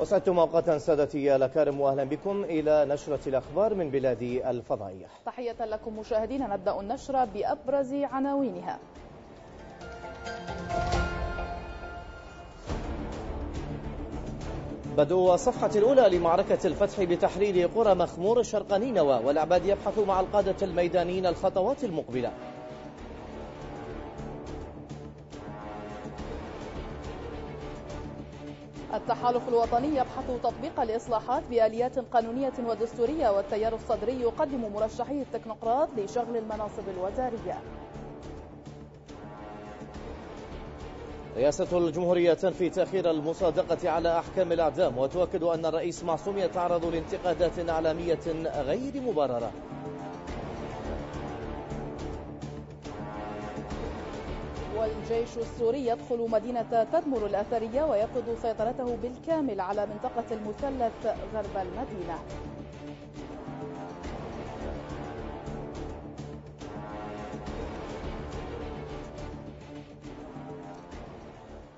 وسعدتم موقتا سادتي الأكارم وأهلا بكم إلى نشرة الأخبار من بلاد الفضائية. تحية لكم مشاهدينا نبدأ النشرة بأبرز عناوينها. بدء الصفحة الأولى لمعركة الفتح بتحرير قرى مخمور شرق نينوى والعباد يبحث مع القادة الميدانيين الخطوات المقبلة. التحالف الوطني يبحث تطبيق الإصلاحات بآليات قانونية ودستورية والتيار الصدري يقدم مرشحي التكنوقراط لشغل المناصب الوزارية. رئاسة الجمهورية تنفي تأخير المصادقة على أحكام الأعدام وتؤكد أن الرئيس معصوم يتعرض لانتقادات إعلامية غير مبررة. والجيش السوري يدخل مدينة تدمر الأثرية ويفرض سيطرته بالكامل على منطقة المثلث غرب المدينة.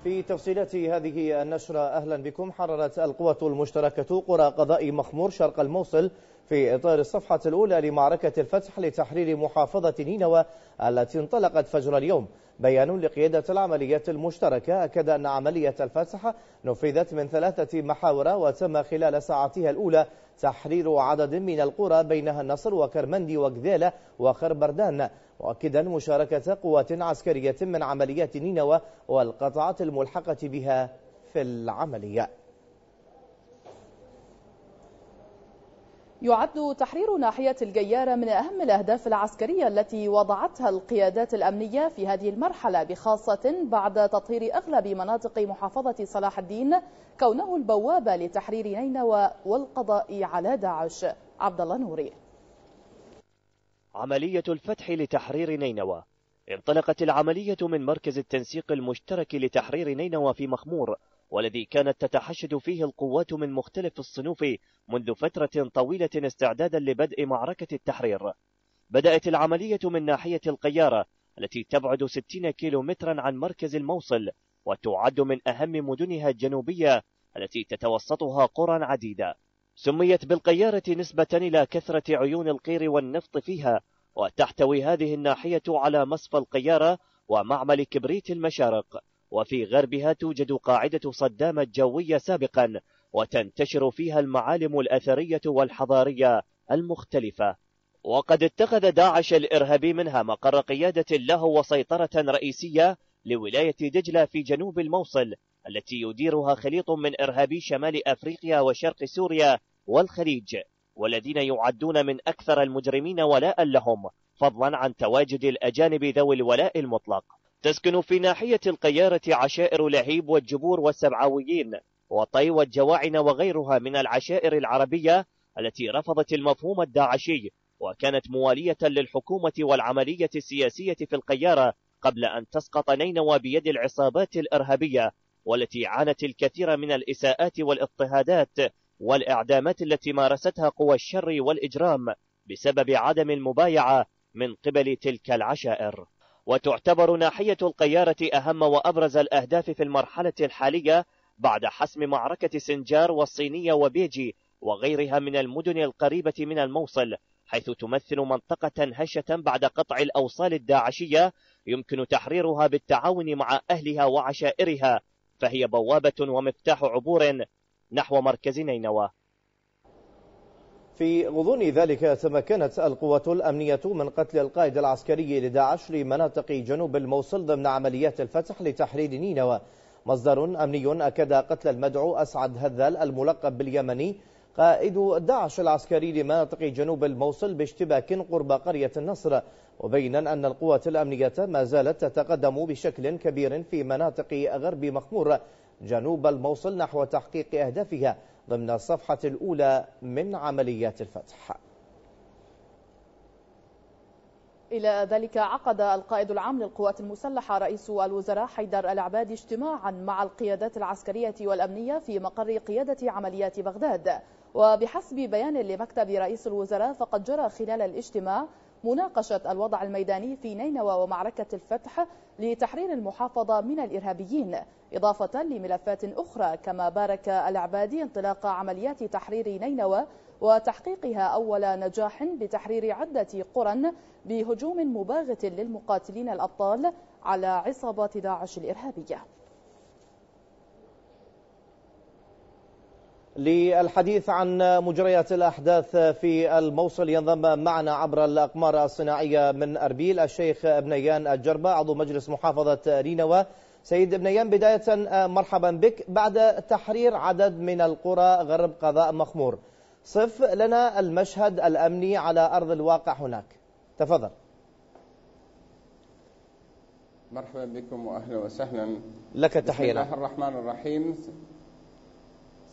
في تفصيلات هذه النشرة أهلا بكم. حررت القوة المشتركة قرى قضاء مخمور شرق الموصل في إطار الصفحة الأولى لمعركة الفتح لتحرير محافظة نينوى التي انطلقت فجر اليوم. بيان لقيادة العمليات المشتركة. أكد أن عملية الفتح نفذت من ثلاثة محاور وتم خلال ساعتها الأولى تحرير عدد من القرى بينها النصر وكرمندي وكذالة وخربردان. مؤكدا مشاركة قوات عسكرية من عمليات نينوى والقطعات الملحقة بها في العملية. يعد تحرير ناحية الجيارة من أهم الأهداف العسكرية التي وضعتها القيادات الأمنية في هذه المرحلة بخاصة بعد تطهير أغلب مناطق محافظة صلاح الدين كونه البوابة لتحرير نينوى والقضاء على داعش. عبد الله نوري. عملية الفتح لتحرير نينوى. انطلقت العملية من مركز التنسيق المشترك لتحرير نينوى في مخمور. والذي كانت تتحشد فيه القوات من مختلف الصنوف منذ فترة طويلة استعدادا لبدء معركة التحرير. بدأت العملية من ناحية القيارة التي تبعد 60 كيلو مترا عن مركز الموصل وتعد من أهم مدنها الجنوبية التي تتوسطها قرى عديدة. سميت بالقيارة نسبة إلى كثرة عيون القير والنفط فيها وتحتوي هذه الناحية على مصفى القيارة ومعمل كبريت المشارق. وفي غربها توجد قاعدة صدام الجوية سابقا وتنتشر فيها المعالم الأثرية والحضارية المختلفة. وقد اتخذ داعش الإرهابي منها مقر قيادة له وسيطرة رئيسية لولاية دجلة في جنوب الموصل التي يديرها خليط من إرهابي شمال أفريقيا وشرق سوريا والخليج والذين يعدون من أكثر المجرمين ولاء لهم فضلا عن تواجد الأجانب ذوي الولاء المطلق. تسكن في ناحية القيارة عشائر لهيب والجبور والسبعاويين وطي والجواعن وغيرها من العشائر العربية التي رفضت المفهوم الداعشي وكانت موالية للحكومة والعملية السياسية في القيارة قبل أن تسقط نينوى بيد العصابات الإرهابية والتي عانت الكثير من الإساءات والإضطهادات والإعدامات التي مارستها قوى الشر والإجرام بسبب عدم المبايعة من قبل تلك العشائر. وتعتبر ناحية القيارة أهم وأبرز الأهداف في المرحلة الحالية بعد حسم معركة سنجار والصينية وبيجي وغيرها من المدن القريبة من الموصل حيث تمثل منطقة هشة بعد قطع الأوصال الداعشية يمكن تحريرها بالتعاون مع أهلها وعشائرها فهي بوابة ومفتاح عبور نحو مركز نينوى. في غضون ذلك تمكنت القوة الأمنية من قتل القائد العسكري لداعش لمناطق جنوب الموصل ضمن عمليات الفتح لتحرير نينوى. مصدر أمني أكد قتل المدعو أسعد هذال الملقب باليمني قائد داعش العسكري لمناطق جنوب الموصل باشتباك قرب قرية النصر وبينا أن القوات الأمنية ما زالت تتقدم بشكل كبير في مناطق غرب مخمور جنوب الموصل نحو تحقيق أهدافها. ضمن الصفحة الأولى من عمليات الفتح. إلى ذلك عقد القائد العام للقوات المسلحة رئيس الوزراء حيدر العبادي اجتماعا مع القيادات العسكرية والأمنية في مقر قيادة عمليات بغداد. وبحسب بيان لمكتب رئيس الوزراء فقد جرى خلال الاجتماع مناقشة الوضع الميداني في نينوى ومعركة الفتح لتحرير المحافظة من الإرهابيين. إضافة لملفات أخرى كما بارك العبادي انطلاق عمليات تحرير نينوى وتحقيقها أول نجاح بتحرير عدة قرى بهجوم مباغت للمقاتلين الأبطال على عصابات داعش الإرهابية. للحديث عن مجريات الأحداث في الموصل ينضم معنا عبر الأقمار الصناعية من أربيل الشيخ بنيان الجربة عضو مجلس محافظة نينوى. سيد بنيان بداية مرحبا بك. بعد تحرير عدد من القرى غرب قضاء مخمور. صف لنا المشهد الأمني على أرض الواقع هناك. تفضل. مرحبا بكم وأهلا وسهلا. لك التحية بسم الله الرحمن الرحيم.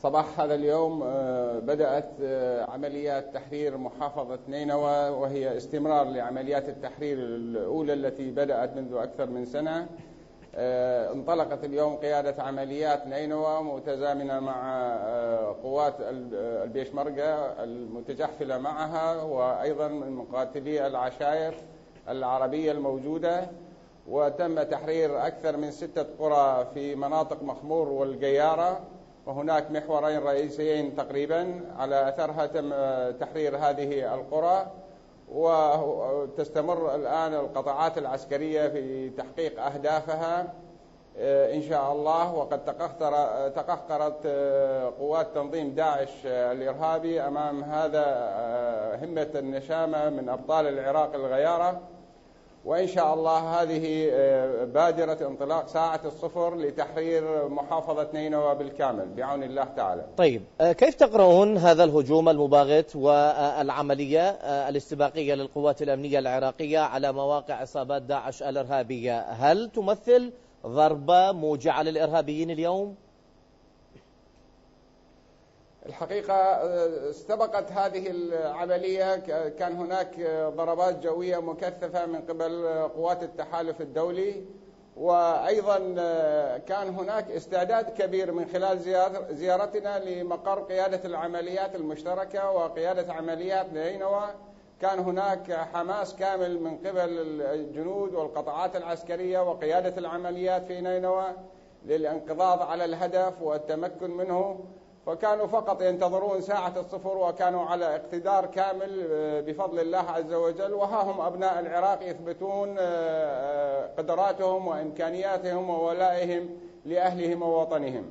صباح هذا اليوم آه، بدأت آه، عمليات تحرير محافظة نينوى وهي استمرار لعمليات التحرير الأولى التي بدأت منذ أكثر من سنة. آه، انطلقت اليوم قيادة عمليات نينوى متزامنة مع قوات البيشمركة المتجحفلة معها وأيضا من مقاتلي العشائر العربية الموجودة. وتم تحرير أكثر من ستة قرى في مناطق مخمور والقيارة. وهناك محورين رئيسيين تقريبا على أثرها تم تحرير هذه القرى. وتستمر الآن القطاعات العسكرية في تحقيق أهدافها آه، إن شاء الله. وقد تقهقرت آه، قوات تنظيم داعش الإرهابي أمام هذا آه، همة النشامة من أبطال العراق الغيارة وإن شاء الله هذه آه، بادرة انطلاق ساعة الصفر لتحرير محافظة نينوى بالكامل بعون الله تعالى طيب آه، كيف تقرؤون هذا الهجوم المباغت والعملية آه، الاستباقية للقوات الأمنية العراقية على مواقع عصابات داعش الإرهابية هل تمثل ضربة موجعة للإرهابيين اليوم؟ الحقيقة آه، استبقت هذه العملية. كان هناك ضربات جوية مكثفة من قبل قوات التحالف الدولي. وأيضا آه، كان هناك استعداد كبير من خلال زيارتنا لمقر قيادة العمليات المشتركة وقيادة عمليات نينوى كان هناك حماس كامل من قبل الجنود والقطاعات العسكرية وقيادة العمليات في نينوى للانقضاض على الهدف والتمكن منه. وكانوا فقط ينتظرون ساعة الصفر وكانوا على اقتدار كامل آه، بفضل الله عز وجل. وها هم أبناء العراق يثبتون آه، آه، قدراتهم وإمكانياتهم وولائهم لأهلهم ووطنهم.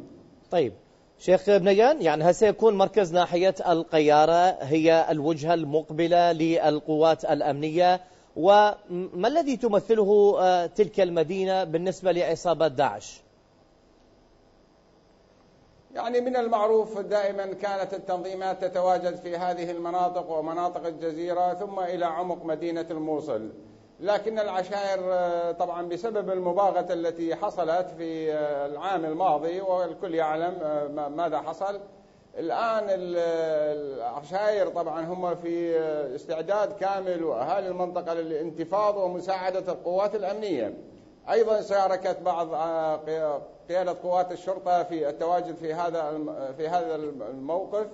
طيب شيخ بنيان يعني هل سيكون مركز ناحية القيارة هي الوجهة المقبلة للقوات الأمنية. وما الذي تمثله تلك المدينة بالنسبة لعصابات داعش؟ يعني من المعروف دائما كانت التنظيمات تتواجد في هذه المناطق ومناطق الجزيرة ثم إلى عمق مدينة الموصل. لكن العشائر طبعا بسبب المباغتة التي حصلت في العام الماضي والكل يعلم ماذا حصل. الآن العشائر طبعا هم في استعداد كامل وأهالي المنطقة للانتفاض ومساعدة القوات الأمنية. أيضا شاركت بعض قيادة قوات الشرطة في التواجد في هذا في هذا الموقف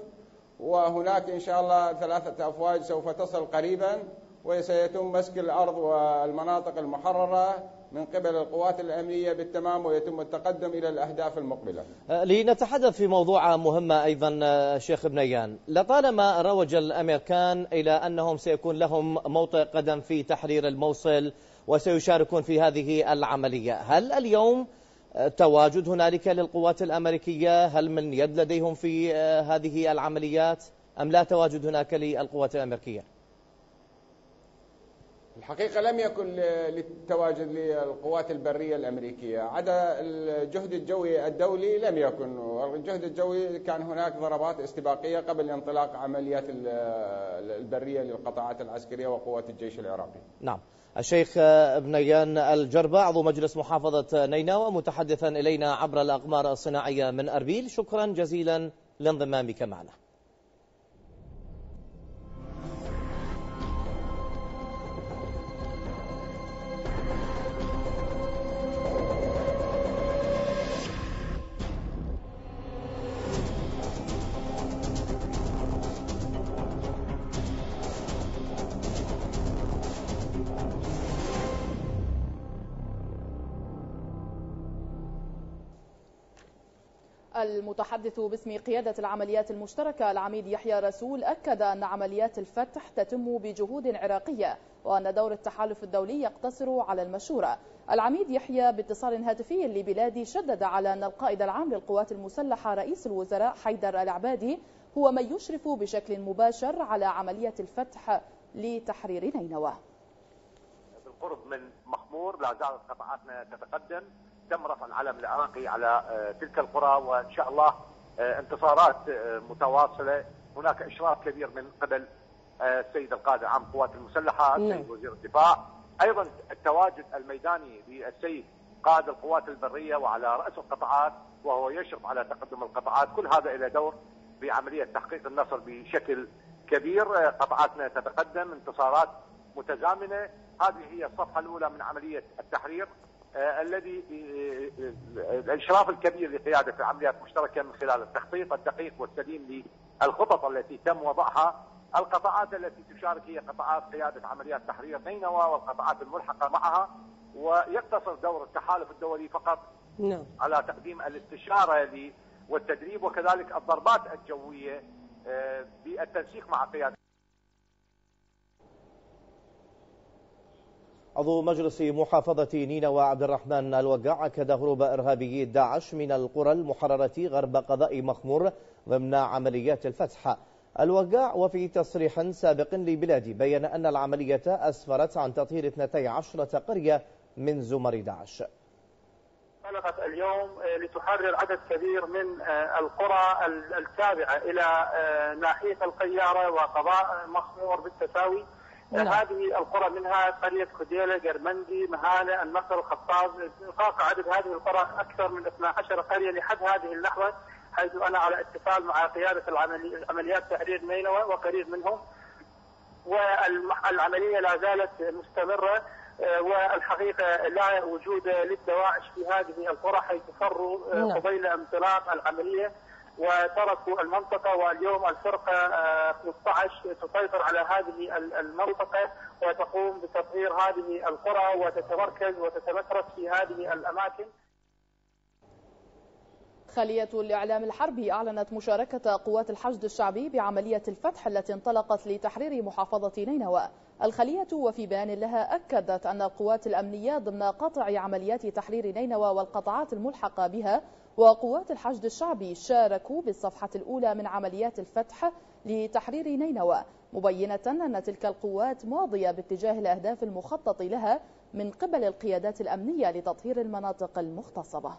وهناك إن شاء الله ثلاثة أفواج سوف تصل قريبا وسيتم مسك الأرض والمناطق المحررة من قبل القوات الأمنية بالتمام ويتم التقدم إلى الأهداف المقبلة. أه، لنتحدث في موضوع مهمة أيضا أه، شيخ بنيان لطالما روج الأمريكان إلى أنهم سيكون لهم موطئ قدم في تحرير الموصل وسيشاركون في هذه العملية هل اليوم تواجد هنالك للقوات الأمريكية هل من يد لديهم في آه، هذه العمليات؟ أم لا تواجد هناك للقوات الأمريكية؟ الحقيقة لم يكن للتواجد للقوات البرية الأمريكية. عدا الجهد الجوي الدولي لم يكن. الجهد الجوي كان هناك ضربات استباقية قبل انطلاق عمليات البرية للقطاعات العسكرية وقوات الجيش العراقي. نعم. الشيخ بنيان الجربة عضو مجلس محافظة نينوى متحدثا إلينا عبر الأقمار الصناعية من أربيل. شكرا جزيلا لانضمامك معنا. المتحدث باسم قيادة العمليات المشتركة العميد يحيى رسول أكد أن عمليات الفتح تتم بجهود عراقية وأن دور التحالف الدولي يقتصر على المشورة. العميد يحيى باتصال هاتفي لبلادي شدد على أن القائد العام للقوات المسلحة رئيس الوزراء حيدر العبادي هو من يشرف بشكل مباشر على عملية الفتح لتحرير نينوى. بالقرب من مخمور لا زالت قطاعاتنا تتقدم. تم رفع العلم العراقي على آه، تلك القرى وإن شاء الله آه، انتصارات آه، متواصلة. هناك إشراف كبير من قبل السيد القائد العام القوات المسلحة نعم. السيد وزير الدفاع. أيضا التواجد الميداني للسيد قائد القوات البرية وعلى رأس القطاعات وهو يشرف على تقدم القطاعات. كل هذا له دور بعمليه تحقيق النصر بشكل كبير. قطاعاتنا تتقدم انتصارات متزامنة. هذه هي الصفحة الأولى من عملية التحرير. الذي آه، آه، الاشراف الكبير لقيادة العمليات المشتركه من خلال التخطيط الدقيق والسليم للخطط التي تم وضعها القطاعات التي تشارك هي قطاعات قيادة عمليات تحرير نينوى والقطاعات الملحقة معها ويقتصر دور التحالف الدولي فقط نعم. على تقديم الاستشارة والتدريب وكذلك الضربات الجوية بالتنسيق مع قيادة عضو مجلس محافظة نينوى عبد الرحمن الوقاع أكد هروب إرهابي داعش من القرى المحررة غرب قضاء مخمور ضمن عمليات الفتح. الوقاع وفي تصريح سابق لبلادي بين أن العملية أسفرت عن تطهير 12 قرية من زمر داعش. انطلقت اليوم آه، لتحرر عدد كبير من آه، القرى التابعة إلى آه، ناحية القيارة وقضاء مخمور بالتساوي. نعم. هذه القرى منها قرية خديلة قرمندي مهانة النصر الخطاب فاق عدد هذه القرى أكثر من 12 قرية لحد هذه اللحظة حيث أنا على اتصال مع قيادة العمليات تحرير نينوى وقريب منهم والعملية لا زالت مستمرة والحقيقة لا وجود للدواعش في هذه القرى حيث فروا نعم. قبيل انطلاق العملية وتركوا المنطقة واليوم الفرقة 15 آه، تسيطر على هذه المنطقة وتقوم بتطهير هذه القرى وتتمركز وتتمترس في هذه الأماكن. خلية الإعلام الحربي أعلنت مشاركة قوات الحشد الشعبي بعملية الفتح التي انطلقت لتحرير محافظة نينوى. الخلية وفي بيان لها أكدت أن القوات الأمنية ضمن قطع عمليات تحرير نينوى والقطاعات الملحقة بها وقوات الحشد الشعبي شاركوا بالصفحة الأولى من عمليات الفتح لتحرير نينوى مبينة أن تلك القوات ماضية باتجاه الأهداف المخطط لها من قبل القيادات الأمنية لتطهير المناطق المغتصبة.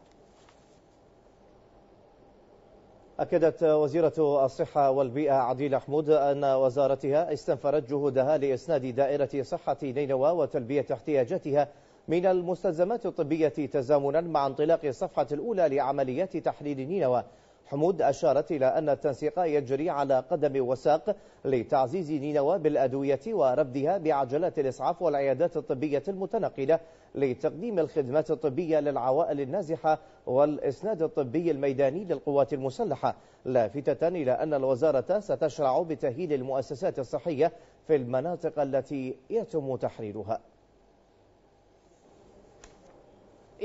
أكدت وزيرة الصحة والبيئة عديل حمود أن وزارتها استنفرت جهودها لإسناد دائرة صحة نينوى وتلبية احتياجاتها من المستلزمات الطبية تزامنا مع انطلاق الصفحة الأولى لعمليات تحليل نينوى. حمود أشارت إلى أن التنسيق يجري على قدم وساق لتعزيز نينوى بالأدوية ورفدها بعجلات الإسعاف والعيادات الطبية المتنقلة لتقديم الخدمات الطبية للعوائل النازحة والإسناد الطبي الميداني للقوات المسلحة. لافتة إلى أن الوزارة ستشرع بتأهيل المؤسسات الصحية في المناطق التي يتم تحريرها.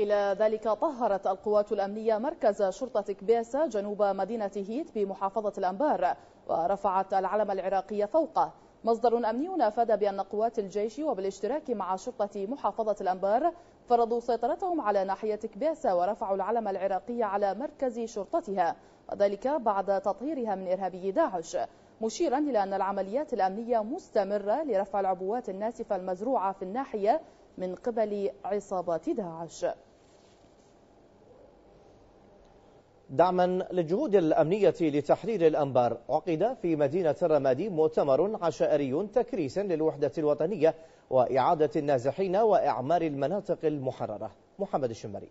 إلى ذلك طهرت القوات الأمنية مركز شرطة كبيسة جنوب مدينة هيت بمحافظة الأنبار ورفعت العلم العراقي فوقه. مصدر أمني أفاد بأن قوات الجيش وبالاشتراك مع شرطة محافظة الأنبار فرضوا سيطرتهم على ناحية كبيسة ورفعوا العلم العراقي على مركز شرطتها وذلك بعد تطهيرها من إرهابي داعش. مشيرا إلى أن العمليات الأمنية مستمرة لرفع العبوات الناسفة المزروعة في الناحية من قبل عصابات داعش. دعما للجهود الأمنية لتحرير الأنبار. عقد في مدينة الرمادي مؤتمر عشائري تكريسا للوحدة الوطنية وإعادة النازحين وإعمار المناطق المحررة. محمد الشمري.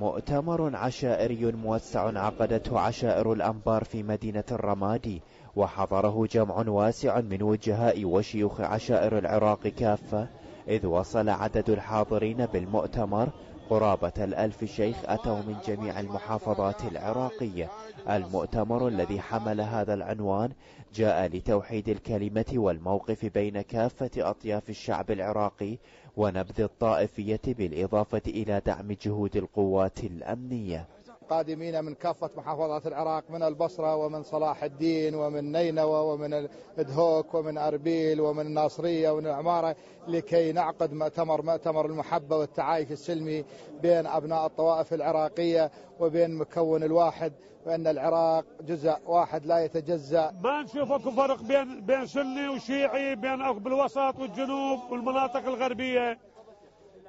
مؤتمر عشائري موسع عقدته عشائر الأنبار في مدينة الرمادي وحضره جمع واسع من وجهاء وشيوخ عشائر العراق كافة إذ وصل عدد الحاضرين بالمؤتمر قرابة الألف شيخ أتوا من جميع المحافظات العراقية. المؤتمر الذي حمل هذا العنوان جاء لتوحيد الكلمة والموقف بين كافة أطياف الشعب العراقي ونبذ الطائفية بالإضافة إلى دعم جهود القوات الأمنية. قادمين من كافة محافظات العراق من البصرة ومن صلاح الدين ومن نينوى ومن الدهوك ومن أربيل ومن الناصرية ومن العمارة لكي نعقد مؤتمر مؤتمر المحبة والتعايش السلمي بين أبناء الطوائف العراقية وبين مكون الواحد وأن العراق جزء واحد لا يتجزأ. ما نشوف اكو فرق بين بين سني وشيعي بين بالوسط والجنوب والمناطق الغربية.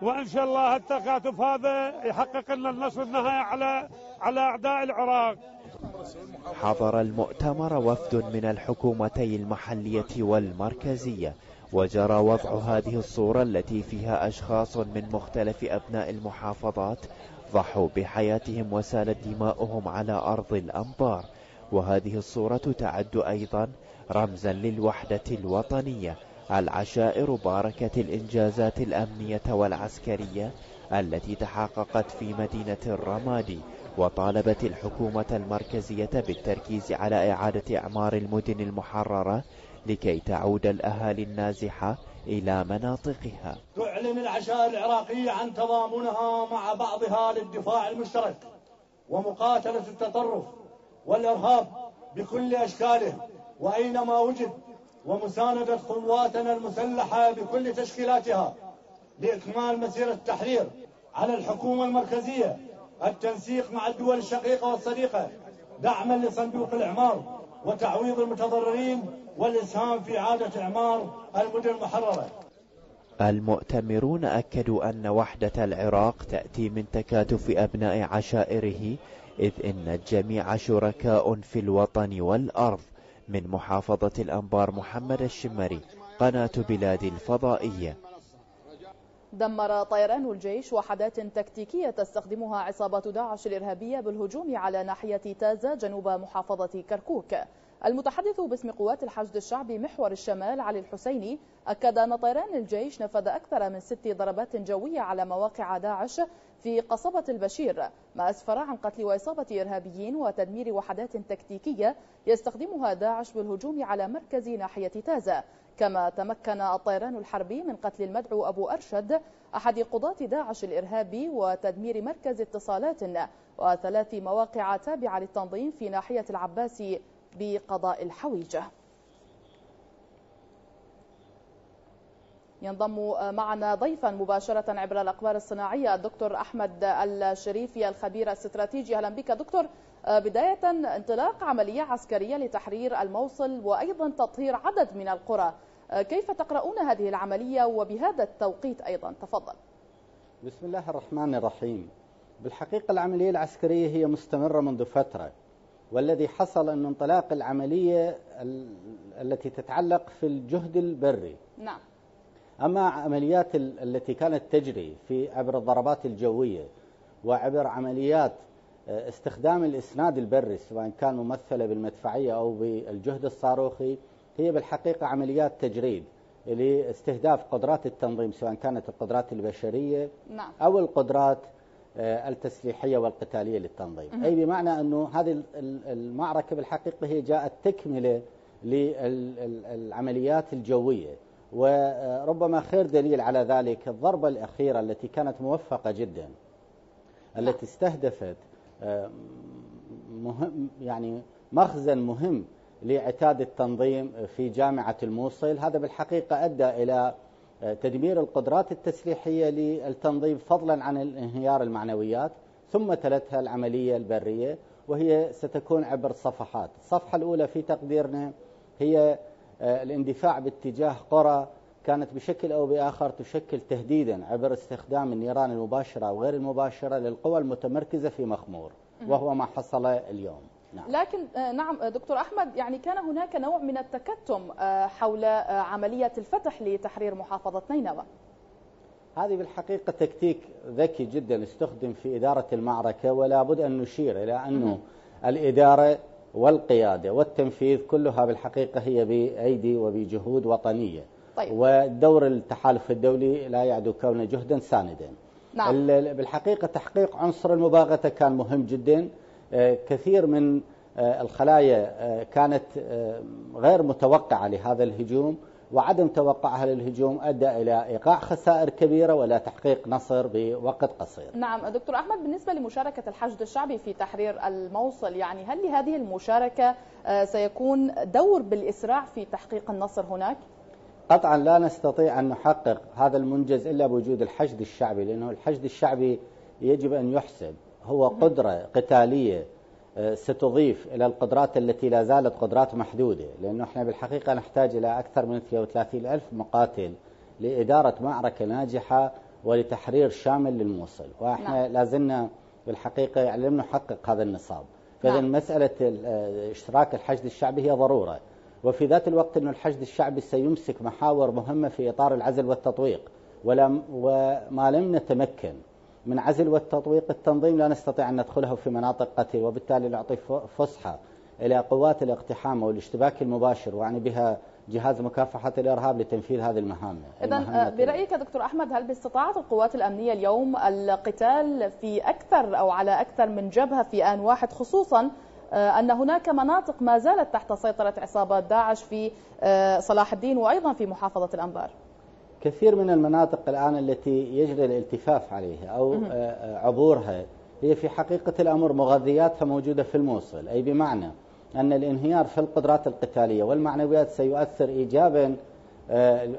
وإن شاء الله التكاتف هذا يحقق لنا النصر النهائي على على أعداء العراق. حضر المؤتمر وفد من الحكومتي المحلية والمركزية وجرى وضع هذه الصورة التي فيها أشخاص من مختلف أبناء المحافظات ضحوا بحياتهم وسالت دماؤهم على أرض الأنبار وهذه الصورة تعد أيضا رمزا للوحدة الوطنية العشائر باركت الإنجازات الأمنية والعسكرية التي تحققت في مدينة الرمادي وطالبت الحكومة المركزية بالتركيز على إعادة إعمار المدن المحررة لكي تعود الأهالي النازحة إلى مناطقها. تعلن العشائر العراقية عن تضامنها مع بعضها للدفاع المشترك ومقاتلة التطرف والإرهاب بكل أشكاله وأينما وجد ومساندة قواتنا المسلحة بكل تشكيلاتها لإكمال مسيرة التحرير على الحكومة المركزية التنسيق مع الدول الشقيقة والصديقة دعما لصندوق الإعمار وتعويض المتضررين والإسهام في إعادة إعمار المدن المحررة. المؤتمرون أكدوا أن وحدة العراق تأتي من تكاتف أبناء عشائره إذ إن الجميع شركاء في الوطن والأرض من محافظة الأنبار محمد الشمري قناة بلاد الفضائية. دمر طيران الجيش وحدات تكتيكية تستخدمها عصابات داعش الإرهابية بالهجوم على ناحية تازا جنوب محافظة كركوك. المتحدث باسم قوات الحشد الشعبي محور الشمال علي الحسيني أكد أن طيران الجيش نفذ أكثر من ست ضربات جوية على مواقع داعش في قصبة البشير ما أسفر عن قتل وإصابة إرهابيين وتدمير وحدات تكتيكية يستخدمها داعش بالهجوم على مركز ناحية تازا كما تمكن الطيران الحربي من قتل المدعو أبو أرشد أحد قضاة داعش الإرهابي وتدمير مركز اتصالات وثلاث مواقع تابعة للتنظيم في ناحية العباس بقضاء الحويجة. ينضم معنا ضيفا مباشرة عبر الأقمار الصناعية الدكتور أحمد الشريفي الخبير الاستراتيجي. أهلا بك دكتور. بداية انطلاق عملية عسكرية لتحرير الموصل وأيضا تطهير عدد من القرى. كيف تقرؤون هذه العملية؟ وبهذا التوقيت أيضا. تفضل. بسم الله الرحمن الرحيم. بالحقيقة العملية العسكرية هي مستمرة منذ فترة والذي حصل أن انطلاق العملية التي تتعلق في الجهد البري. نعم. أما عمليات التي كانت تجري في عبر الضربات الجوية وعبر عمليات آه، استخدام الإسناد البري سواء كان ممثلة بالمدفعية أو بالجهد الصاروخي هي بالحقيقة عمليات تجريد لاستهداف قدرات التنظيم سواء كانت القدرات البشرية نعم. أو القدرات آه، التسليحية والقتالية للتنظيم. أي بمعنى أنه هذه المعركة بالحقيقة هي جاءت تكملة للعمليات الجوية. وربما خير دليل على ذلك الضربة الأخيرة التي كانت موفقة جدا التي استهدفت آه، مهم يعني مخزن مهم لعتاد التنظيم في جامعة الموصل. هذا بالحقيقة أدى إلى آه، تدمير القدرات التسليحية للتنظيم فضلا عن انهيار المعنويات ثم تلتها العملية البرية وهي ستكون عبر صفحات. الصفحة الأولى في تقديرنا هي الاندفاع باتجاه قرى كانت بشكل أو بآخر تشكل تهديدا عبر استخدام النيران المباشرة وغير المباشرة للقوى المتمركزة في مخمور وهو ما حصل اليوم. نعم. لكن آه، نعم دكتور أحمد يعني كان هناك نوع من التكتم آه، حول عملية الفتح لتحرير محافظة نينوى. هذه بالحقيقة تكتيك ذكي جدا استخدم في إدارة المعركة ولا بد أن نشير إلى أنه الإدارة والقيادة والتنفيذ كلها بالحقيقة هي بأيدي وبجهود وطنية طيب. ودور التحالف الدولي لا يعدو كونه جهدا ساندا نعم. بالحقيقة تحقيق عنصر المباغتة كان مهم جدا آه، كثير من آه، الخلايا آه، كانت غير متوقعة لهذا الهجوم وعدم توقعها للهجوم أدى إلى إيقاع خسائر كبيرة ولا تحقيق نصر بوقت قصير نعم دكتور أحمد بالنسبة لمشاركة الحشد الشعبي في تحرير الموصل يعني هل لهذه المشاركة سيكون دور بالإسراع في تحقيق النصر هناك؟ قطعا لا نستطيع أن نحقق هذا المنجز إلا بوجود الحشد الشعبي لأنه الحشد الشعبي يجب أن يحسب هو قدرة قتالية آه، ستضيف إلى القدرات التي لا زالت قدرات محدودة لأنه إحنا بالحقيقة نحتاج إلى أكثر من 33 ألف مقاتل لإدارة معركة ناجحة ولتحرير شامل للموصل وإحنا نعم. لازلنا بالحقيقة يعني لم نحقق هذا النصاب فإذا نعم. مسألة آه، اشتراك الحشد الشعبي هي ضرورة وفي ذات الوقت أن الحشد الشعبي سيمسك محاور مهمة في إطار العزل والتطويق ولم وما لم نتمكن من عزل والتطويق التنظيم لا نستطيع أن ندخله في مناطق قتل وبالتالي نعطي فسحة إلى قوات الاقتحام والاشتباك المباشر وعني بها جهاز مكافحة الإرهاب لتنفيذ هذه المهام إذا برأيك دكتور أحمد هل باستطاعة القوات الأمنية اليوم القتال في أكثر أو على أكثر من جبهة في آن واحد خصوصا آه، أن هناك مناطق ما زالت تحت سيطرة عصابات داعش في آه، صلاح الدين وأيضا في محافظة الأنبار كثير من المناطق الآن التي يجري الالتفاف عليها أو آه، عبورها هي في حقيقة الأمر مغذياتها موجودة في الموصل. أي بمعنى أن الانهيار في القدرات القتالية والمعنويات سيؤثر إيجابا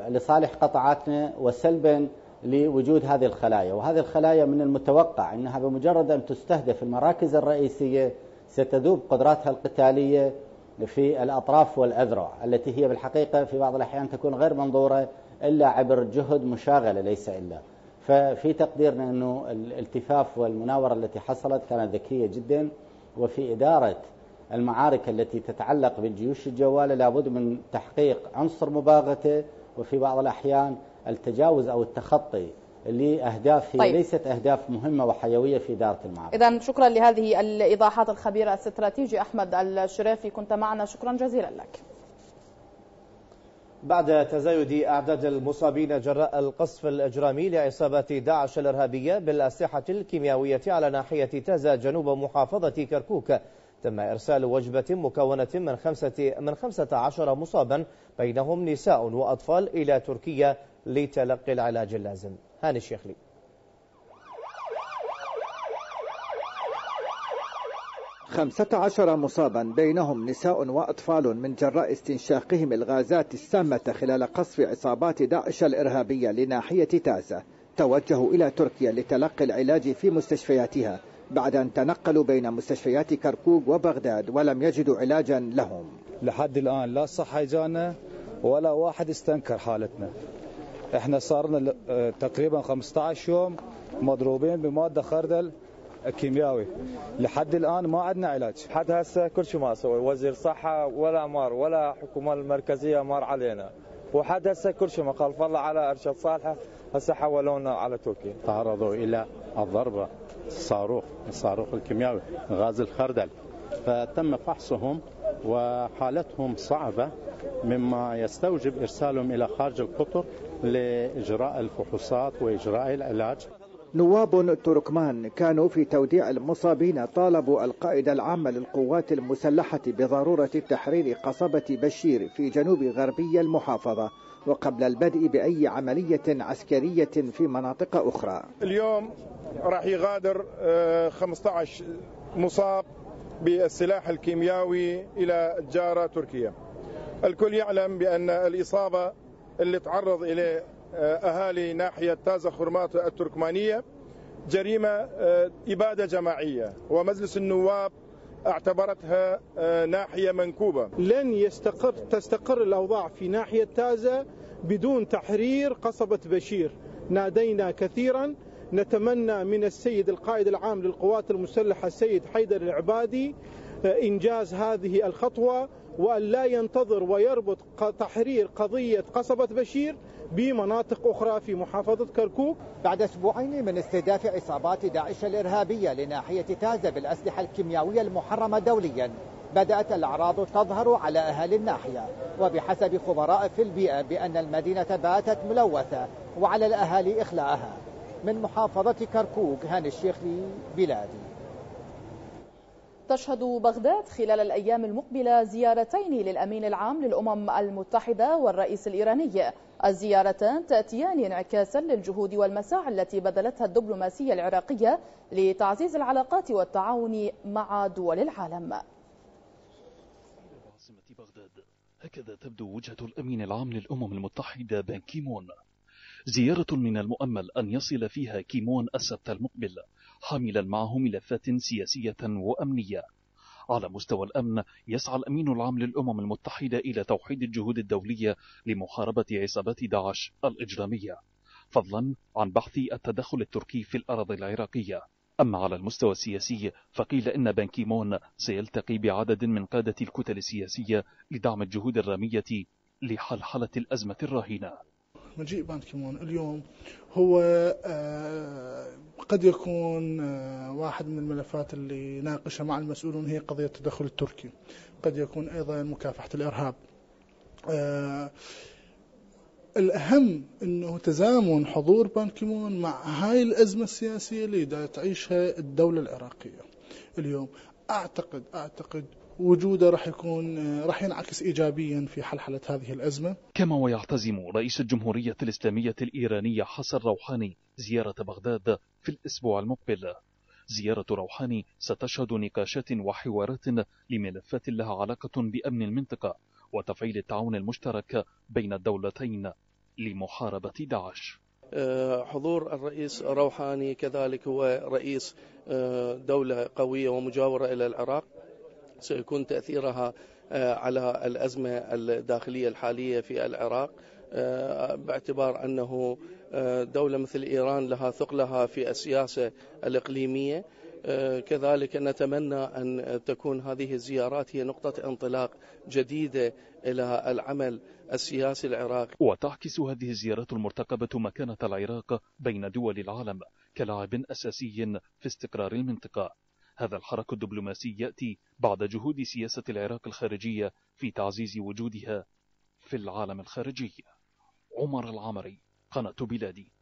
لصالح قطاعاتنا وسلبا لوجود هذه الخلايا. وهذه الخلايا من المتوقع أنها بمجرد أن تستهدف المراكز الرئيسية ستذوب قدراتها القتالية في الأطراف والأذرع التي هي بالحقيقة في بعض الأحيان تكون غير منظورة إلا عبر جهد مشاغلة ليس إلا. ففي تقديرنا أنه الالتفاف والمناورة التي حصلت كانت ذكية جدا وفي إدارة المعارك التي تتعلق بالجيوش الجوالة لابد من تحقيق عنصر مباغتة وفي بعض الأحيان التجاوز أو التخطي لأهداف طيب. ليست أهداف مهمة وحيوية في إدارة المعركة إذا شكرا لهذه الإيضاحات الخبيرة الاستراتيجي أحمد الشرافي كنت معنا شكرا جزيلا لك. بعد تزايد أعداد المصابين جراء القصف الإجرامي لعصابات داعش الإرهابية بالأسلحة الكيميائية على ناحية تازا جنوب محافظة كركوك تم إرسال وجبة مكونة من خمسة, من خمسة عشر مصابا بينهم نساء وأطفال إلى تركيا لتلقي العلاج اللازم. هاني الشيخلي. خمسة عشر مصابا بينهم نساء وأطفال من جراء استنشاقهم الغازات السامة خلال قصف عصابات داعش الإرهابية لناحية تازة توجهوا إلى تركيا لتلقي العلاج في مستشفياتها بعد أن تنقلوا بين مستشفيات كركوك وبغداد ولم يجدوا علاجا لهم. لحد الآن لا الصحة جانا ولا واحد استنكر حالتنا. إحنا صارنا آه، تقريبا 15 يوم مضروبين بمادة خردل كيميائي لحد الآن ما عندنا علاج. حد هسه كل شيء ما سوى. وزير صحة ولا مار ولا حكومة المركزية مار علينا. وحد هسه كل شيء ما قال فضل على أرشاد صالحة. هسه حولونا على تركيا تعرضوا إلى الضربه الصاروخ الصاروخ الكيميائي غاز الخردل. فتم فحصهم وحالتهم صعبة مما يستوجب إرسالهم إلى خارج القطر لإجراء الفحوصات وإجراء العلاج. نواب تركمان كانوا في توديع المصابين طالبوا القائد العام للقوات المسلحة بضرورة تحرير قصبة بشير في جنوب غربي المحافظة وقبل البدء بأي عملية عسكرية في مناطق أخرى. اليوم راح يغادر 15 آه، مصاب بالسلاح الكيميائي إلى الجارة تركيا. الكل يعلم بأن الإصابة اللي تعرض إليه أهالي ناحية تازا خرمات التركمانية جريمة آه، إبادة جماعية ومجلس النواب اعتبرتها آه، ناحية منكوبة. لن يستقر تستقر الأوضاع في ناحية تازا بدون تحرير قصبة بشير. نادينا كثيرا. نتمنى من السيد القائد العام للقوات المسلحة السيد حيدر العبادي آه، إنجاز هذه الخطوة. وأن لا ينتظر ويربط تحرير قضية قصبة بشير بمناطق أخرى في محافظة كركوك. بعد أسبوعين من استهداف عصابات داعش الإرهابية لناحية تازة بالأسلحة الكيميائية المحرمة دوليا بدأت الأعراض تظهر على أهالي الناحية. وبحسب خبراء في البيئة بأن المدينة باتت ملوثة وعلى الأهالي إخلاءها. من محافظة كركوك هاني الشيخلي بلادي تشهد بغداد خلال الأيام المقبلة زيارتين للأمين العام للأمم المتحدة والرئيس الإيراني. الزيارتان تأتيان انعكاسا للجهود والمساعي التي بذلتها الدبلوماسية العراقية لتعزيز العلاقات والتعاون مع دول العالم. هكذا تبدو وجهة الأمين العام للأمم المتحدة بان كيمون. زيارة من المؤمل أن يصل فيها كيمون السبت المقبل. حاملا معه ملفات سياسية وأمنية. على مستوى الأمن يسعى الأمين العام للأمم المتحدة إلى توحيد الجهود الدولية لمحاربة عصابات داعش الإجرامية. فضلا عن بحث التدخل التركي في الأراضي العراقية. أما على المستوى السياسي فقيل إن بان كيمون سيلتقي بعدد من قادة الكتل السياسية لدعم الجهود الرامية لحلحلة الأزمة الراهنة مجيء بان كيمون اليوم هو آه، قد يكون آه، واحد من الملفات اللي ناقشها مع المسؤولون هي قضية التدخل التركي. قد يكون أيضا مكافحة الإرهاب. آه، الأهم أنه تزامن حضور بان كيمون مع هاي الأزمة السياسية اللي تعيشها الدولة العراقية اليوم. أعتقد أعتقد وجوده راح يكون راح ينعكس ايجابيا في حلحلة هذه الأزمة. كما ويعتزم رئيس الجمهورية الإسلامية الإيرانية حسن روحاني زيارة بغداد في الأسبوع المقبل. زيارة روحاني ستشهد نقاشات وحوارات لملفات لها علاقة بأمن المنطقة وتفعيل التعاون المشترك بين الدولتين لمحاربة داعش. آه، حضور الرئيس روحاني كذلك هو رئيس آه، دولة قوية ومجاورة إلى العراق سيكون تأثيرها آه، على الأزمة الداخلية الحالية في العراق آه، باعتبار أنه آه، دولة مثل إيران لها ثقلها في السياسة الإقليمية. كذلك نتمنى أن تكون هذه الزيارات هي نقطة انطلاق جديدة إلى العمل السياسي العراقي. وتعكس هذه الزيارات المرتقبة مكانة العراق بين دول العالم كلاعب أساسي في استقرار المنطقة. هذا الحرك الدبلوماسي يأتي بعد جهود سياسة العراق الخارجية في تعزيز وجودها في العالم الخارجي. عمر العمري قناة بلادي.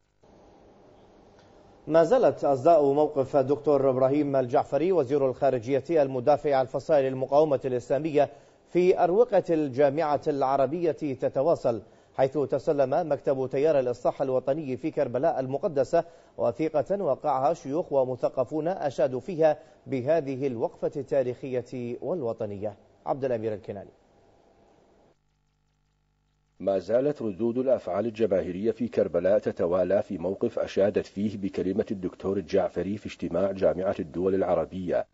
ما زالت أصداء موقف دكتور إبراهيم الجعفري وزير الخارجية المدافع عن فصائل المقاومة الإسلامية في أروقة الجامعة العربية تتواصل. حيث تسلم مكتب تيار الإصلاح الوطني في كربلاء المقدسة وثيقة وقعها شيوخ ومثقفون أشادوا فيها بهذه الوقفة التاريخية والوطنية. عبد الأمير الكناني. ما زالت ردود الأفعال الجماهيرية في كربلاء تتوالى في موقف أشادت فيه بكلمة الدكتور الجعفري في اجتماع جامعة الدول العربية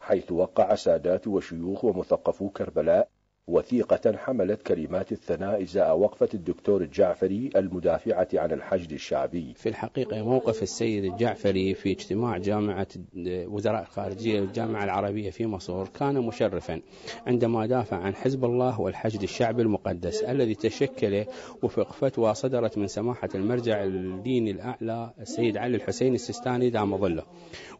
حيث وقع سادات وشيوخ ومثقفو كربلاء وثيقة حملت كلمات الثناء إزاء وقفة الدكتور الجعفري المدافعة عن الحشد الشعبي. في الحقيقة موقف السيد الجعفري في اجتماع جامعة وزراء الخارجية الجامعة العربية في مصر كان مشرفا عندما دافع عن حزب الله والحشد الشعبي المقدس الذي تشكل وفق فتوى صدرت من سماحة المرجع الديني الأعلى السيد علي الحسين السيستاني دام ظله.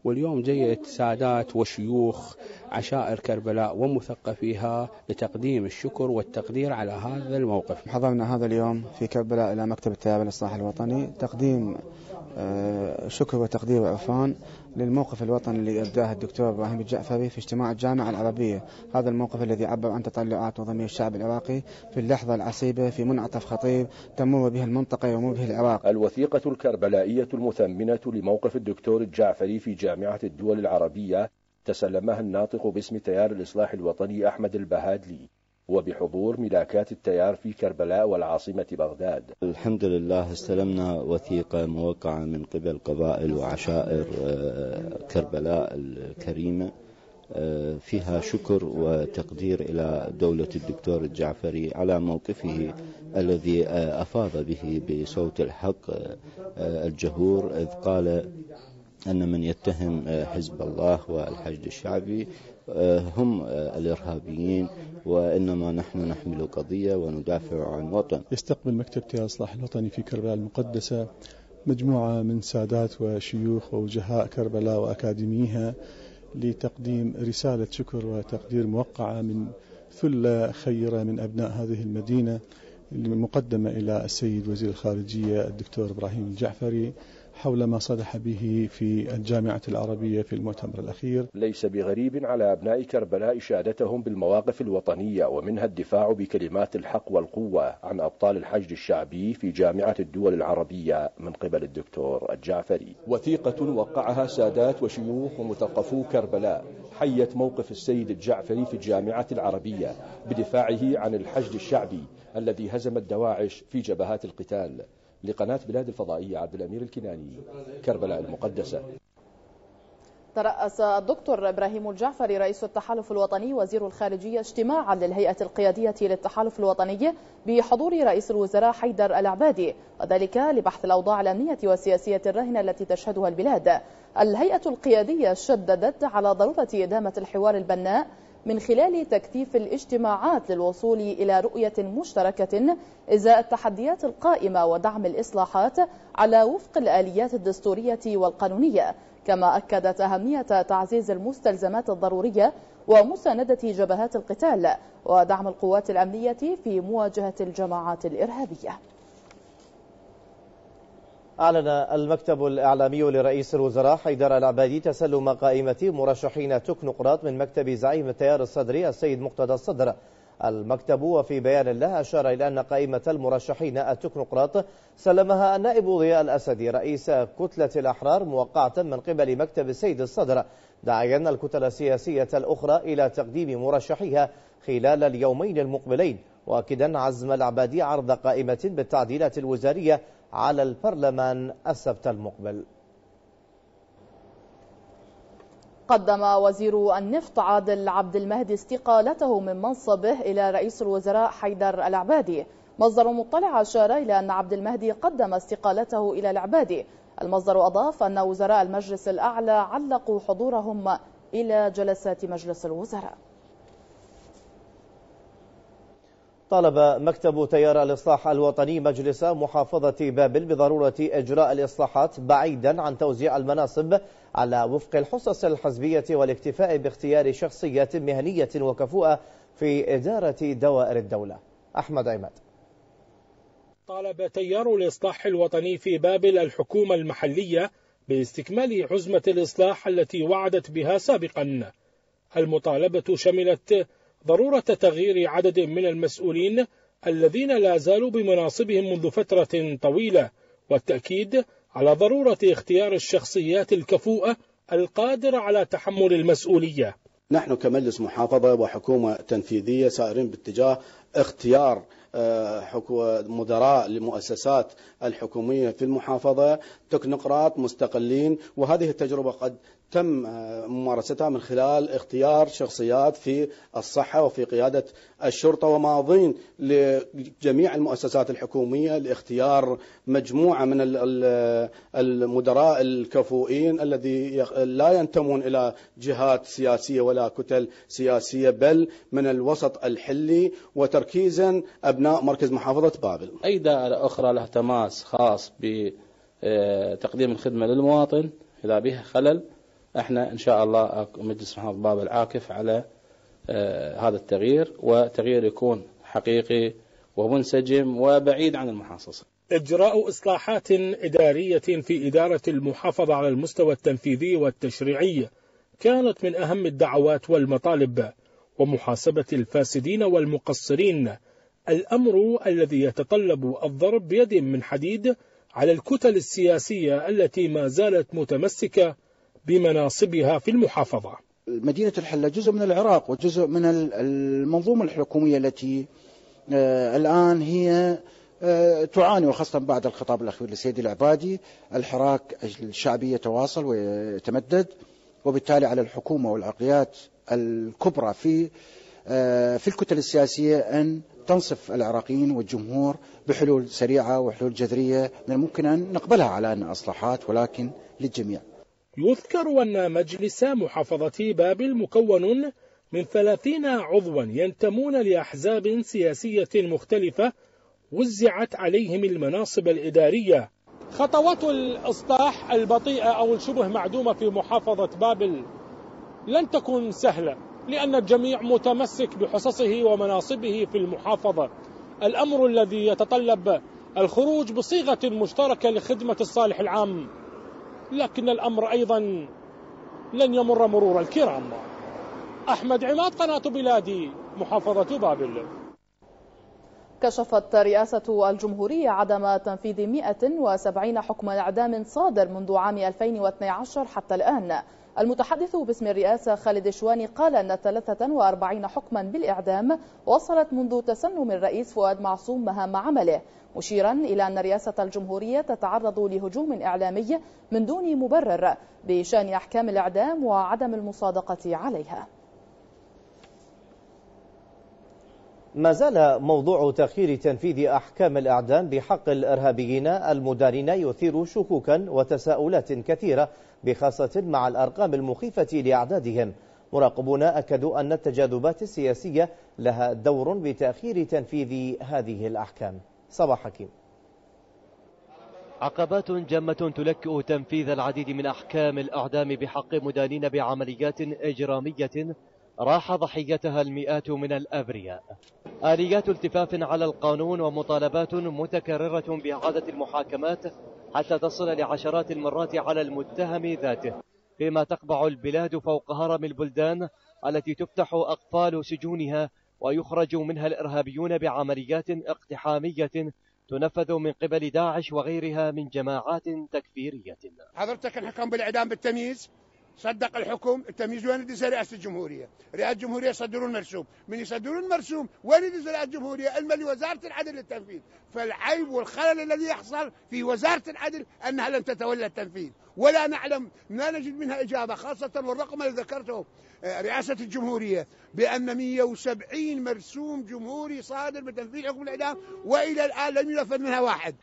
واليوم جيت سادات وشيوخ عشائر كربلاء ومثقفيها لتقديم الشكر والتقدير على هذا الموقف. حضرنا هذا اليوم في كربلاء إلى مكتب التيار الإصلاح الوطني. تقديم آه، شكر وتقدير وعرفان للموقف الوطني اللي أبداه الدكتور إبراهيم الجعفري في اجتماع الجامعة العربية. هذا الموقف الذي عبر عن تطلعات وضمير الشعب العراقي في اللحظة العصيبة في منعطف خطير تمر به المنطقة ويمر به العراق. الوثيقة الكربلائية المثمنة لموقف الدكتور الجعفري في جامعة الدول العربية تسلمها الناطق باسم تيار الإصلاح الوطني أحمد البهادلي. وبحضور ملاكات التيار في كربلاء والعاصمة بغداد. الحمد لله استلمنا وثيقة موقعة من قبل قبائل وعشائر آه، كربلاء الكريمة آه، فيها شكر وتقدير إلى دولة الدكتور الجعفري على موقفه الذي آه، أفاض به بصوت الحق الجهور إذ قال أن من يتهم حزب الله والحشد الشعبي هم الإرهابيين وإنما نحن نحمل قضية وندافع عن وطن. يستقبل مكتب تيار الإصلاح الوطني في كربلاء المقدسة مجموعة من سادات وشيوخ ووجهاء كربلاء وأكاديميها لتقديم رسالة شكر وتقدير موقعة من ثلة خيرة من أبناء هذه المدينة المقدمة إلى السيد وزير الخارجية الدكتور إبراهيم الجعفري. حول ما صدح به في الجامعة العربية في المؤتمر الأخير. ليس بغريب على أبناء كربلاء إشادتهم بالمواقف الوطنية ومنها الدفاع بكلمات الحق والقوة عن أبطال الحشد الشعبي في جامعة الدول العربية من قبل الدكتور الجعفري. وثيقة وقعها سادات وشيوخ ومثقفو كربلاء. حيت موقف السيد الجعفري في الجامعة العربية بدفاعه عن الحشد الشعبي الذي هزم الدواعش في جبهات القتال. لقناة بلاد الفضائية عبد الأمير الكناني كربلاء المقدسة. ترأس الدكتور إبراهيم الجعفري رئيس التحالف الوطني وزير الخارجية اجتماعا للهيئة القيادية للتحالف الوطني بحضور رئيس الوزراء حيدر العبادي وذلك لبحث الأوضاع الأمنية والسياسية الراهنة التي تشهدها البلاد. الهيئة القيادية شددت على ضرورة إدامة الحوار البناء من خلال تكثيف الاجتماعات للوصول إلى رؤية مشتركة إزاء التحديات القائمة ودعم الإصلاحات على وفق الآليات الدستورية والقانونية. كما أكدت أهمية تعزيز المستلزمات الضرورية ومساندة جبهات القتال ودعم القوات الأمنية في مواجهة الجماعات الإرهابية. أعلن المكتب الإعلامي لرئيس الوزراء حيدر العبادي تسلم قائمة مرشحين تكنقراط من مكتب زعيم التيار الصدري السيد مقتدى الصدر. المكتب وفي بيان له أشار إلى أن قائمة المرشحين التكنقراط سلمها النائب ضياء الأسدي رئيس كتلة الأحرار موقعة من قبل مكتب السيد الصدر داعيا الكتل السياسية الأخرى إلى تقديم مرشحيها خلال اليومين المقبلين واكدا عزم العبادي عرض قائمة بالتعديلات الوزارية على البرلمان السبت المقبل. قدم وزير النفط عادل عبد المهدي استقالته من منصبه إلى رئيس الوزراء حيدر العبادي. مصدر مطلع أشار إلى أن عبد المهدي قدم استقالته إلى العبادي. المصدر أضاف أن وزراء المجلس الأعلى علقوا حضورهم إلى جلسات مجلس الوزراء. طالب مكتب تيار الإصلاح الوطني مجلس محافظة بابل بضرورة إجراء الإصلاحات بعيدا عن توزيع المناصب على وفق الحصص الحزبية والاكتفاء باختيار شخصيات مهنية وكفوءة في إدارة دوائر الدولة. أحمد عماد. طالب تيار الإصلاح الوطني في بابل الحكومة المحلية باستكمال حزمة الإصلاح التي وعدت بها سابقا. المطالبة شملت ضرورة تغيير عدد من المسؤولين الذين لا زالوا بمناصبهم منذ فترة طويلة والتأكيد على ضرورة اختيار الشخصيات الكفوءة القادرة على تحمل المسؤولية. نحن كمجلس محافظة وحكومة تنفيذية سائرين باتجاه اختيار مدراء للمؤسسات الحكومية في المحافظة تكنقراط مستقلين وهذه التجربة قد تم ممارستها من خلال اختيار شخصيات في الصحة وفي قيادة الشرطة وماضين لجميع المؤسسات الحكومية لاختيار مجموعة من المدراء الكفؤين الذي لا ينتمون إلى جهات سياسية ولا كتل سياسية بل من الوسط الحلي وتركيزا أبناء مركز محافظة بابل. أي دائرة أخرى لها تماس خاص بتقديم الخدمة للمواطن؟ إذا بها خلل إحنا إن شاء الله مجلس محافظ باب عاكف على آه هذا التغيير وتغيير يكون حقيقي ومنسجم وبعيد عن المحاصصة. إجراء إصلاحات إدارية في إدارة المحافظة على المستوى التنفيذي والتشريعي كانت من أهم الدعوات والمطالب ومحاسبة الفاسدين والمقصرين الأمر الذي يتطلب الضرب بيد من حديد على الكتل السياسية التي ما زالت متمسكة بمناصبها في المحافظة. مدينة الحلة جزء من العراق وجزء من المنظومة الحكومية التي الآن هي تعاني وخاصة بعد الخطاب الأخير لسيدي العبادي. الحراك الشعبي يتواصل ويتمدد وبالتالي على الحكومة والعقليات الكبرى في في الكتل السياسية أن تنصف العراقيين والجمهور بحلول سريعة وحلول جذرية من الممكن أن نقبلها على أنها إصلاحات ولكن للجميع. يذكر أن مجلس محافظة بابل مكون من ثلاثين عضوا ينتمون لأحزاب سياسية مختلفة وزعت عليهم المناصب الإدارية. خطوات الإصلاح البطيئة أو الشبه معدومة في محافظة بابل لن تكون سهلة لأن الجميع متمسك بحصصه ومناصبه في المحافظة. الأمر الذي يتطلب الخروج بصيغة مشتركة لخدمة الصالح العام. لكن الأمر أيضا لن يمر مرور الكرام. أحمد عماد قناة بلادي محافظة بابل. كشفت رئاسة الجمهورية عدم تنفيذ 170 حكم إعدام صادر منذ عام 2012 حتى الآن. المتحدث باسم الرئاسة خالد شواني قال أن 43 حكما بالإعدام وصلت منذ تسنم الرئيس فؤاد معصوم مهام عمله مشيرا إلى أن رئاسة الجمهورية تتعرض لهجوم إعلامي من دون مبرر بشأن أحكام الإعدام وعدم المصادقة عليها. ما زال موضوع تأخير تنفيذ أحكام الإعدام بحق الإرهابيين المدانين يثير شكوكا وتساؤلات كثيرة بخاصة مع الأرقام المخيفة لأعدادهم. مراقبون أكدوا أن التجاذبات السياسية لها دور بتأخير تنفيذ هذه الأحكام. صباح حكيم. عقبات جمة تلكئ تنفيذ العديد من أحكام الأعدام بحق مدانين بعمليات إجرامية راح ضحيتها المئات من الأبرياء. آليات التفاف على القانون ومطالبات متكررة بإعادة المحاكمات حتى تصل لعشرات المرات على المتهم ذاته فيما تقبع البلاد فوق هرم البلدان التي تفتح أقفال سجونها ويخرج منها الإرهابيون بعمليات اقتحامية تنفذ من قبل داعش وغيرها من جماعات تكفيرية. حضرتك الحكم بالإعدام بالتمييز؟ صدق الحكم التمييز وين يدز رئاسه الجمهورية؟ رئاسه الجمهورية يصدرون المرسوم، من يصدرون المرسوم وين يدز رئاسه الجمهورية؟ اما لوزاره العدل للتنفيذ، فالعيب والخلل الذي يحصل في وزارة العدل أنها لم تتولى التنفيذ، ولا نعلم ما نجد منها إجابة خاصة والرقم الذي ذكرته آه، رئاسة الجمهورية بأن 170 مرسوم جمهوري صادر بتنفيذ حكم الإعدام وإلى الآن لم ينفذ منها واحد.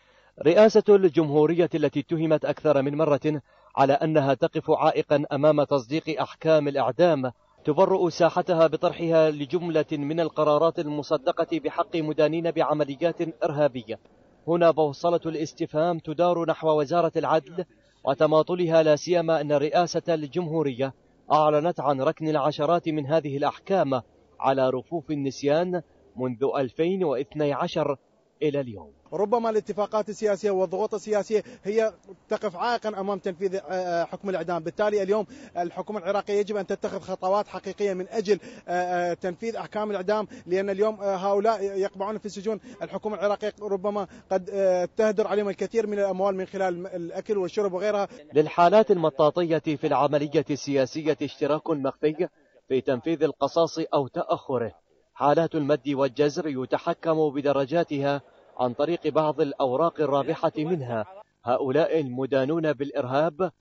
رئاسة الجمهورية التي اتهمت أكثر من مرة على أنها تقف عائقا أمام تصديق أحكام الإعدام تبرئ ساحتها بطرحها لجملة من القرارات المصدقة بحق مدانين بعمليات إرهابية. هنا بوصلة الاستفهام تدار نحو وزارة العدل وتماطلها لا سيما أن رئاسة الجمهورية أعلنت عن ركن العشرات من هذه الأحكام على رفوف النسيان منذ 2012 إلى اليوم. ربما الاتفاقات السياسية والضغوط السياسية هي تقف عائقا أمام تنفيذ آه، آه، حكم الإعدام. بالتالي اليوم الحكومة العراقية يجب أن تتخذ خطوات حقيقية من أجل آه، تنفيذ أحكام الإعدام لأن اليوم هؤلاء يقبعون في السجون الحكومة العراقية ربما قد تهدر عليهم الكثير من الأموال من خلال الأكل والشرب وغيرها. للحالات المطاطية في العملية السياسية اشتراك مخفي في تنفيذ القصاص أو تأخره. حالات المد والجزر يتحكم بدرجاتها عن طريق بعض الأوراق الرابحة منها. هؤلاء المدانون بالإرهاب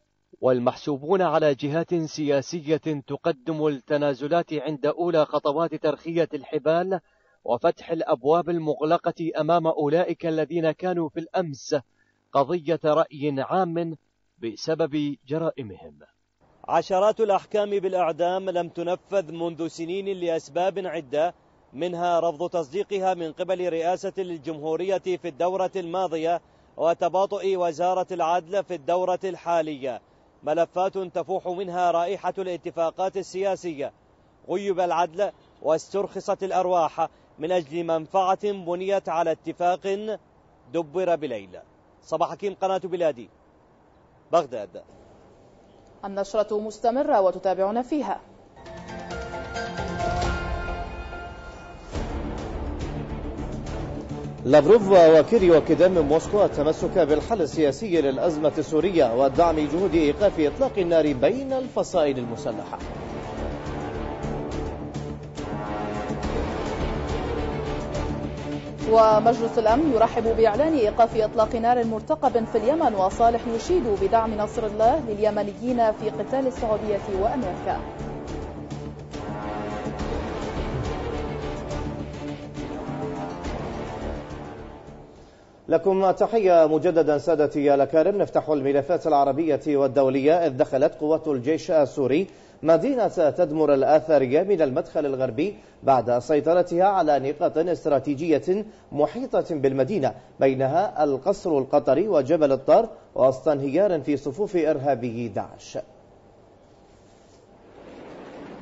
والمحسوبون على جهات سياسية تقدم التنازلات عند أولى خطوات ترخية الحبال وفتح الأبواب المغلقة أمام أولئك الذين كانوا في الأمس قضية رأي عام بسبب جرائمهم. عشرات الأحكام بالأعدام لم تنفذ منذ سنين لأسباب عدة منها رفض تصديقها من قبل رئاسة الجمهورية في الدورة الماضية وتباطؤ وزارة العدل في الدورة الحالية. ملفات تفوح منها رائحة الاتفاقات السياسية. غيب العدل واسترخصت الأرواح من أجل منفعة بنيت على اتفاق دبر بليل. صباح حكيم قناة بلادي بغداد. النشرة مستمرة وتتابعون فيها. لافروف وكيري يؤكدان من موسكو التمسك بالحل السياسي للأزمة السورية ودعم جهود إيقاف إطلاق النار بين الفصائل المسلحة. ومجلس الأمن يرحب بإعلان إيقاف إطلاق نار مرتقب في اليمن وصالح يشيد بدعم نصر الله لليمنيين في قتال السعودية وأمريكا. لكم تحية مجددا سادتي الأكارم نفتح الملفات العربية والدولية. إذ دخلت قوات الجيش السوري مدينة تدمر الآثارية من المدخل الغربي بعد سيطرتها على نقاط استراتيجية محيطة بالمدينة بينها القصر القطري وجبل الطار وسط انهيار في صفوف إرهابي داعش.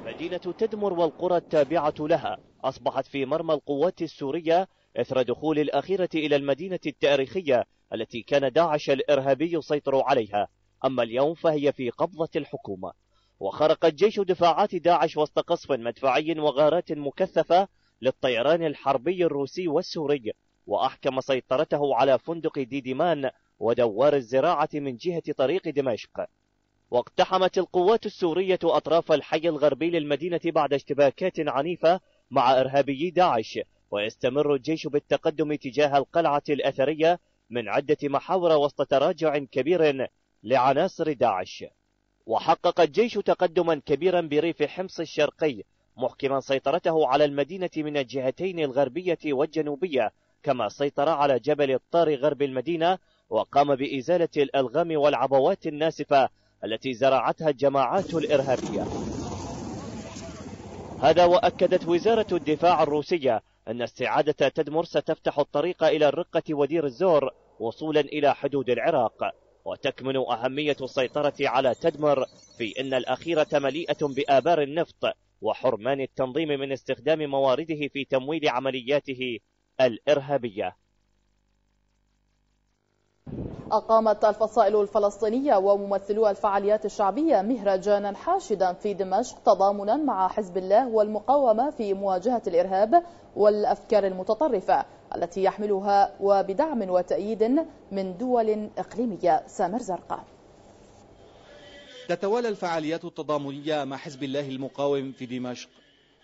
مدينة تدمر والقرى التابعة لها. أصبحت في مرمى القوات السورية إثر دخول الأخيرة إلى المدينة التاريخية التي كان داعش الإرهابي يسيطر عليها. أما اليوم فهي في قبضة الحكومة. وخرق الجيش دفاعات داعش وسط قصف مدفعي وغارات مكثفة للطيران الحربي الروسي والسوري وأحكم سيطرته على فندق ديديمان ودوار الزراعة من جهة طريق دمشق. واقتحمت القوات السورية أطراف الحي الغربي للمدينة بعد اشتباكات عنيفة مع إرهابيي داعش ويستمر الجيش بالتقدم تجاه القلعة الأثرية من عدة محاور وسط تراجع كبير لعناصر داعش. وحقق الجيش تقدما كبيرا بريف حمص الشرقي محكما سيطرته على المدينة من الجهتين الغربية والجنوبية كما سيطر على جبل الطار غرب المدينة وقام بإزالة الألغام والعبوات الناسفة التي زرعتها الجماعات الإرهابية. هذا وأكدت وزارة الدفاع الروسية أن استعادة تدمر ستفتح الطريق إلى الرقة ودير الزور وصولا إلى حدود العراق وتكمن أهمية السيطرة على تدمر في أن الأخيرة مليئة بآبار النفط وحرمان التنظيم من استخدام موارده في تمويل عملياته الإرهابية. أقامت الفصائل الفلسطينية وممثلو الفعاليات الشعبية مهرجانا حاشدا في دمشق تضامنا مع حزب الله والمقاومة في مواجهة الإرهاب والأفكار المتطرفة التي يحملها وبدعم وتأييد من دول إقليمية. سامر زرقاء. تتوالى الفعاليات التضامنية مع حزب الله المقاوم في دمشق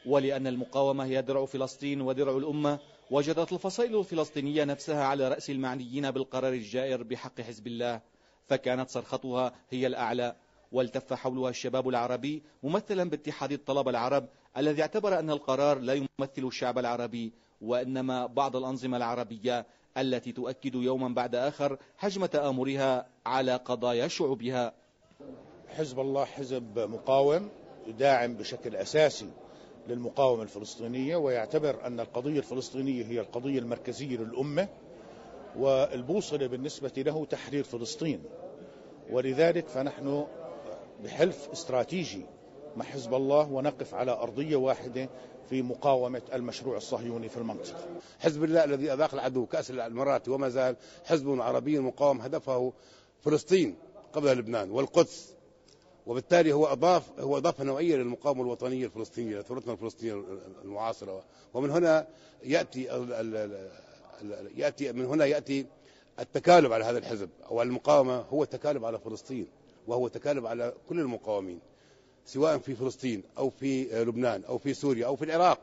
ولأن المقاومة هي درع فلسطين ودرع الأمة وجدت الفصائل الفلسطينية نفسها على رأس المعنيين بالقرار الجائر بحق حزب الله فكانت صرختها هي الأعلى. والتف حولها الشباب العربي ممثلا باتحاد الطلبة العرب الذي اعتبر أن القرار لا يمثل الشعب العربي وإنما بعض الأنظمة العربية التي تؤكد يوما بعد آخر حجم تآمرها على قضايا شعوبها. حزب الله حزب مقاوم يداعم بشكل أساسي للمقاومة الفلسطينية ويعتبر أن القضية الفلسطينية هي القضية المركزية للأمة والبوصلة بالنسبة له تحرير فلسطين. ولذلك فنحن بحلف استراتيجي مع حزب الله ونقف على أرضية واحدة في مقاومة المشروع الصهيوني في المنطقة. حزب الله الذي أذاق العدو كأس المرات وما زال حزب عربي مقاوم هدفه فلسطين قبل لبنان والقدس. وبالتالي هو اضاف هو اضاف نوعية للمقاومة الوطنية الفلسطينية لثورتنا الفلسطينية المعاصرة. ومن هنا يأتي ياتي من هنا يأتي التكالب على هذا الحزب. أو المقاومه هو التكالب على فلسطين وهو تكالب على كل المقاومين سواء في فلسطين أو في لبنان أو في سوريا أو في العراق.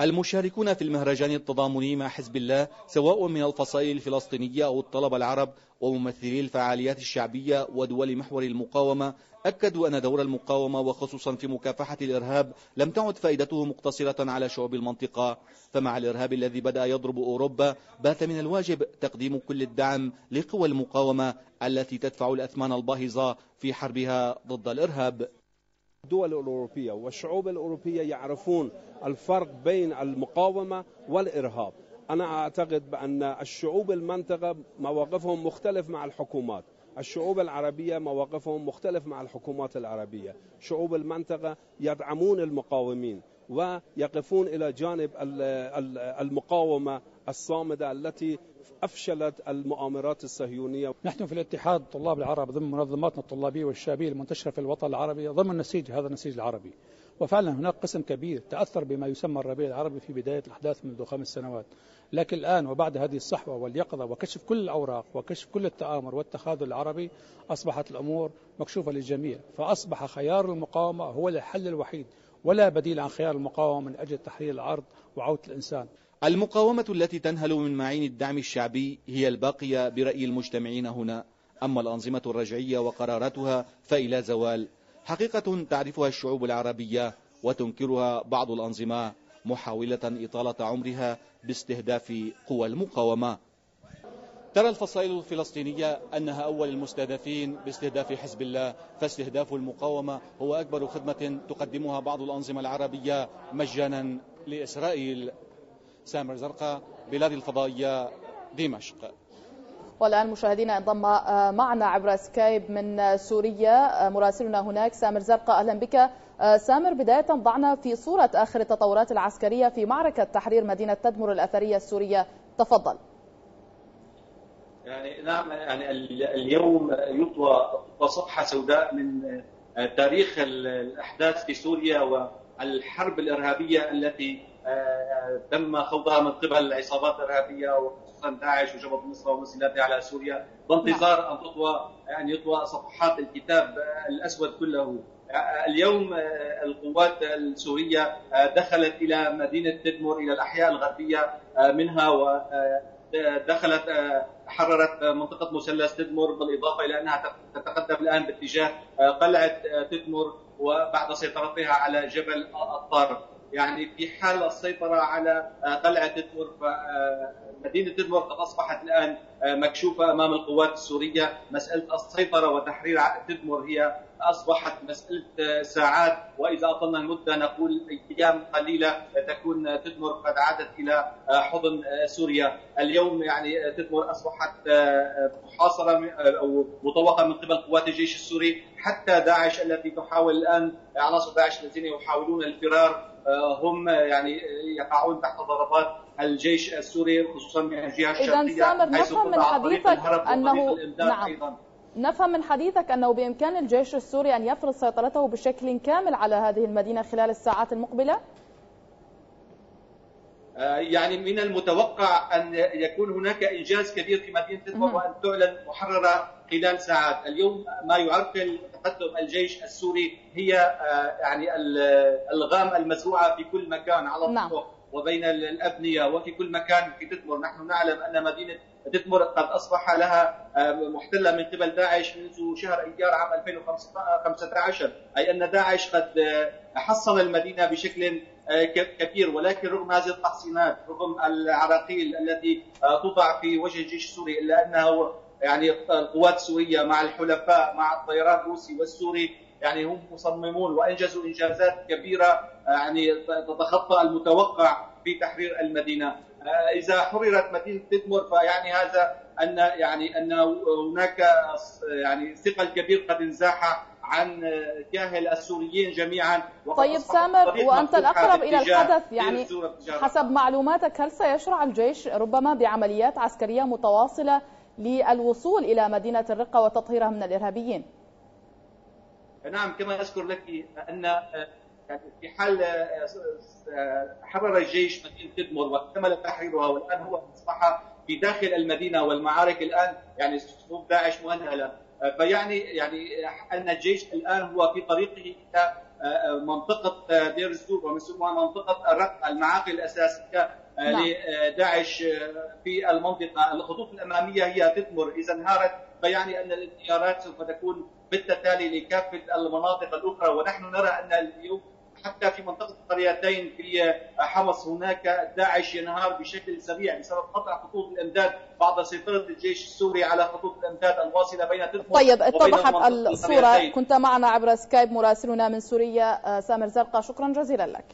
المشاركون في المهرجان التضامني مع حزب الله سواء من الفصائل الفلسطينية أو الطلبة العرب وممثلي الفعاليات الشعبية ودول محور المقاومة أكدوا أن دور المقاومة وخصوصا في مكافحة الإرهاب لم تعد فائدته مقتصرة على شعوب المنطقة. فمع الإرهاب الذي بدأ يضرب أوروبا بات من الواجب تقديم كل الدعم لقوى المقاومة التي تدفع الأثمان الباهظة في حربها ضد الإرهاب. الدول الأوروبية والشعوب الأوروبية يعرفون الفرق بين المقاومة والإرهاب. أنا أعتقد بأن الشعوب المنطقة مواقفهم مختلف مع الحكومات. الشعوب العربية مواقفهم مختلف مع الحكومات العربية. شعوب المنطقة يدعمون المقاومين ويقفون إلى جانب المقاومة الصامدة التي أفشلت المؤامرات الصهيونية. نحن في الاتحاد الطلاب العرب ضمن منظماتنا الطلابية والشعبية المنتشرة في الوطن العربي ضمن نسيج هذا النسيج العربي. وفعلا هناك قسم كبير تأثر بما يسمى الربيع العربي في بداية الأحداث منذ خمس سنوات. لكن الآن وبعد هذه الصحوة واليقظة وكشف كل الأوراق وكشف كل التآمر والتخاذل العربي أصبحت الأمور مكشوفة للجميع. فأصبح خيار المقاومة هو الحل الوحيد ولا بديل عن خيار المقاومة من أجل تحرير الأرض وعودة الإنسان. المقاومة التي تنهل من معين الدعم الشعبي هي الباقية برأي المجتمعين هنا. أما الأنظمة الرجعية وقراراتها فإلى زوال. حقيقة تعرفها الشعوب العربية وتنكرها بعض الأنظمة. محاولة إطالة عمرها باستهداف قوى المقاومة. ترى الفصائل الفلسطينية أنها أول المستهدفين باستهداف حزب الله فاستهداف المقاومة هو أكبر خدمة تقدمها بعض الأنظمة العربية مجانا لإسرائيل. سامر زرقاء بلاد الفضائية دمشق. والآن مشاهدينا انضم معنا عبر سكايب من سوريا. مراسلنا هناك سامر زرقاء أهلا بك. سامر بداية ضعنا في صورة آخر التطورات العسكرية في معركة تحرير مدينة تدمر الأثرية السورية. تفضل. يعني نعم يعني اليوم يطوى صفحه سوداء من تاريخ الأحداث في سوريا والحرب الإرهابية التي تم خوضها من قبل عصابات ارهابيه وخصوصا داعش وجبهة النصره ومسيلاتها على سوريا. بانتظار أن تطوى أن يطوى صفحات الكتاب الأسود كله. اليوم القوات السورية دخلت إلى مدينة تدمر إلى الأحياء الغربية منها ودخلت حررت منطقة مثلث تدمر بالإضافة إلى أنها تتقدم الآن باتجاه قلعة تدمر وبعد سيطرتها على جبل الطارق. يعني في حال السيطرة على قلعة تدمر فمدينة تدمر قد أصبحت الآن مكشوفة أمام القوات السورية. مسألة السيطرة وتحرير تدمر هي أصبحت مسألة ساعات. وإذا أطلنا المدة نقول أيام قليلة تكون تدمر قد عادت إلى حضن سوريا. اليوم يعني تدمر أصبحت محاصرة أو مطوقة من قبل قوات الجيش السوري. حتى داعش التي تحاول الآن عناصر داعش الذين يحاولون الفرار هم يعني يقعون تحت ضربات الجيش السوري خصوصا من الجهه الشرقية اذا سامر نفهم من حديثك أنه نعم أيضاً. نفهم من حديثك أنه بإمكان الجيش السوري أن يفرض سيطرته بشكل كامل على هذه المدينة خلال الساعات المقبلة؟ يعني من المتوقع أن يكون هناك إنجاز كبير في مدينة تدمر وأن تعلن محررة خلال ساعات، اليوم ما يعرقل تقدم الجيش السوري هي يعني الغام المزروعة في كل مكان على الطرق وبين الأبنية وفي كل مكان في تدمر، نحن نعلم أن مدينة تدمر قد أصبح لها محتلة من قبل داعش منذ شهر إيار عام 2015 أي أن داعش قد حصن المدينة بشكل كبير ولكن رغم هذه التحصينات رغم العراقيل التي توضع في وجه الجيش السوري إلا انه يعني القوات السورية مع الحلفاء مع الطيران الروسي والسوري يعني هم مصممون وأنجزوا إنجازات كبيرة يعني تتخطى المتوقع في تحرير المدينة. إذا حررت مدينة تدمر فيعني هذا أن يعني أن هناك يعني ثقل كبير قد انزاح عن كاهل السوريين جميعا. طيب سامر وأنت الأقرب إلى الحدث يعني حسب معلوماتك هل سيشرع الجيش ربما بعمليات عسكرية متواصلة للوصول إلى مدينة الرقة وتطهيرها من الإرهابيين؟ نعم كما أذكر لك أن في حال حرر الجيش مدينة تدمر واكتمل تحريرها والآن هو أصبح في داخل المدينة والمعارك الآن يعني صفوف داعش مؤهله فيعني يعني أن الجيش الآن هو في طريقه إلى منطقة دير الزور ومن ثم منطقة الرق المعاقل الاساسيه لداعش في المنطقة، الخطوط الأمامية هي تدمر إذا انهارت فيعني أن الانهيارات سوف تكون بالتتالي لكافة المناطق الأخرى. ونحن نرى أن اليوم حتى في منطقة القريتين في حمص هناك داعش ينهار بشكل سريع بسبب قطع خطوط الأمداد. بعد سيطرة الجيش السوري على خطوط الأمداد الواصلة بين تدمر طيب اتضحت الصورة. كنت معنا عبر سكايب مراسلنا من سوريا سامر زرقاء شكرا جزيلا لك.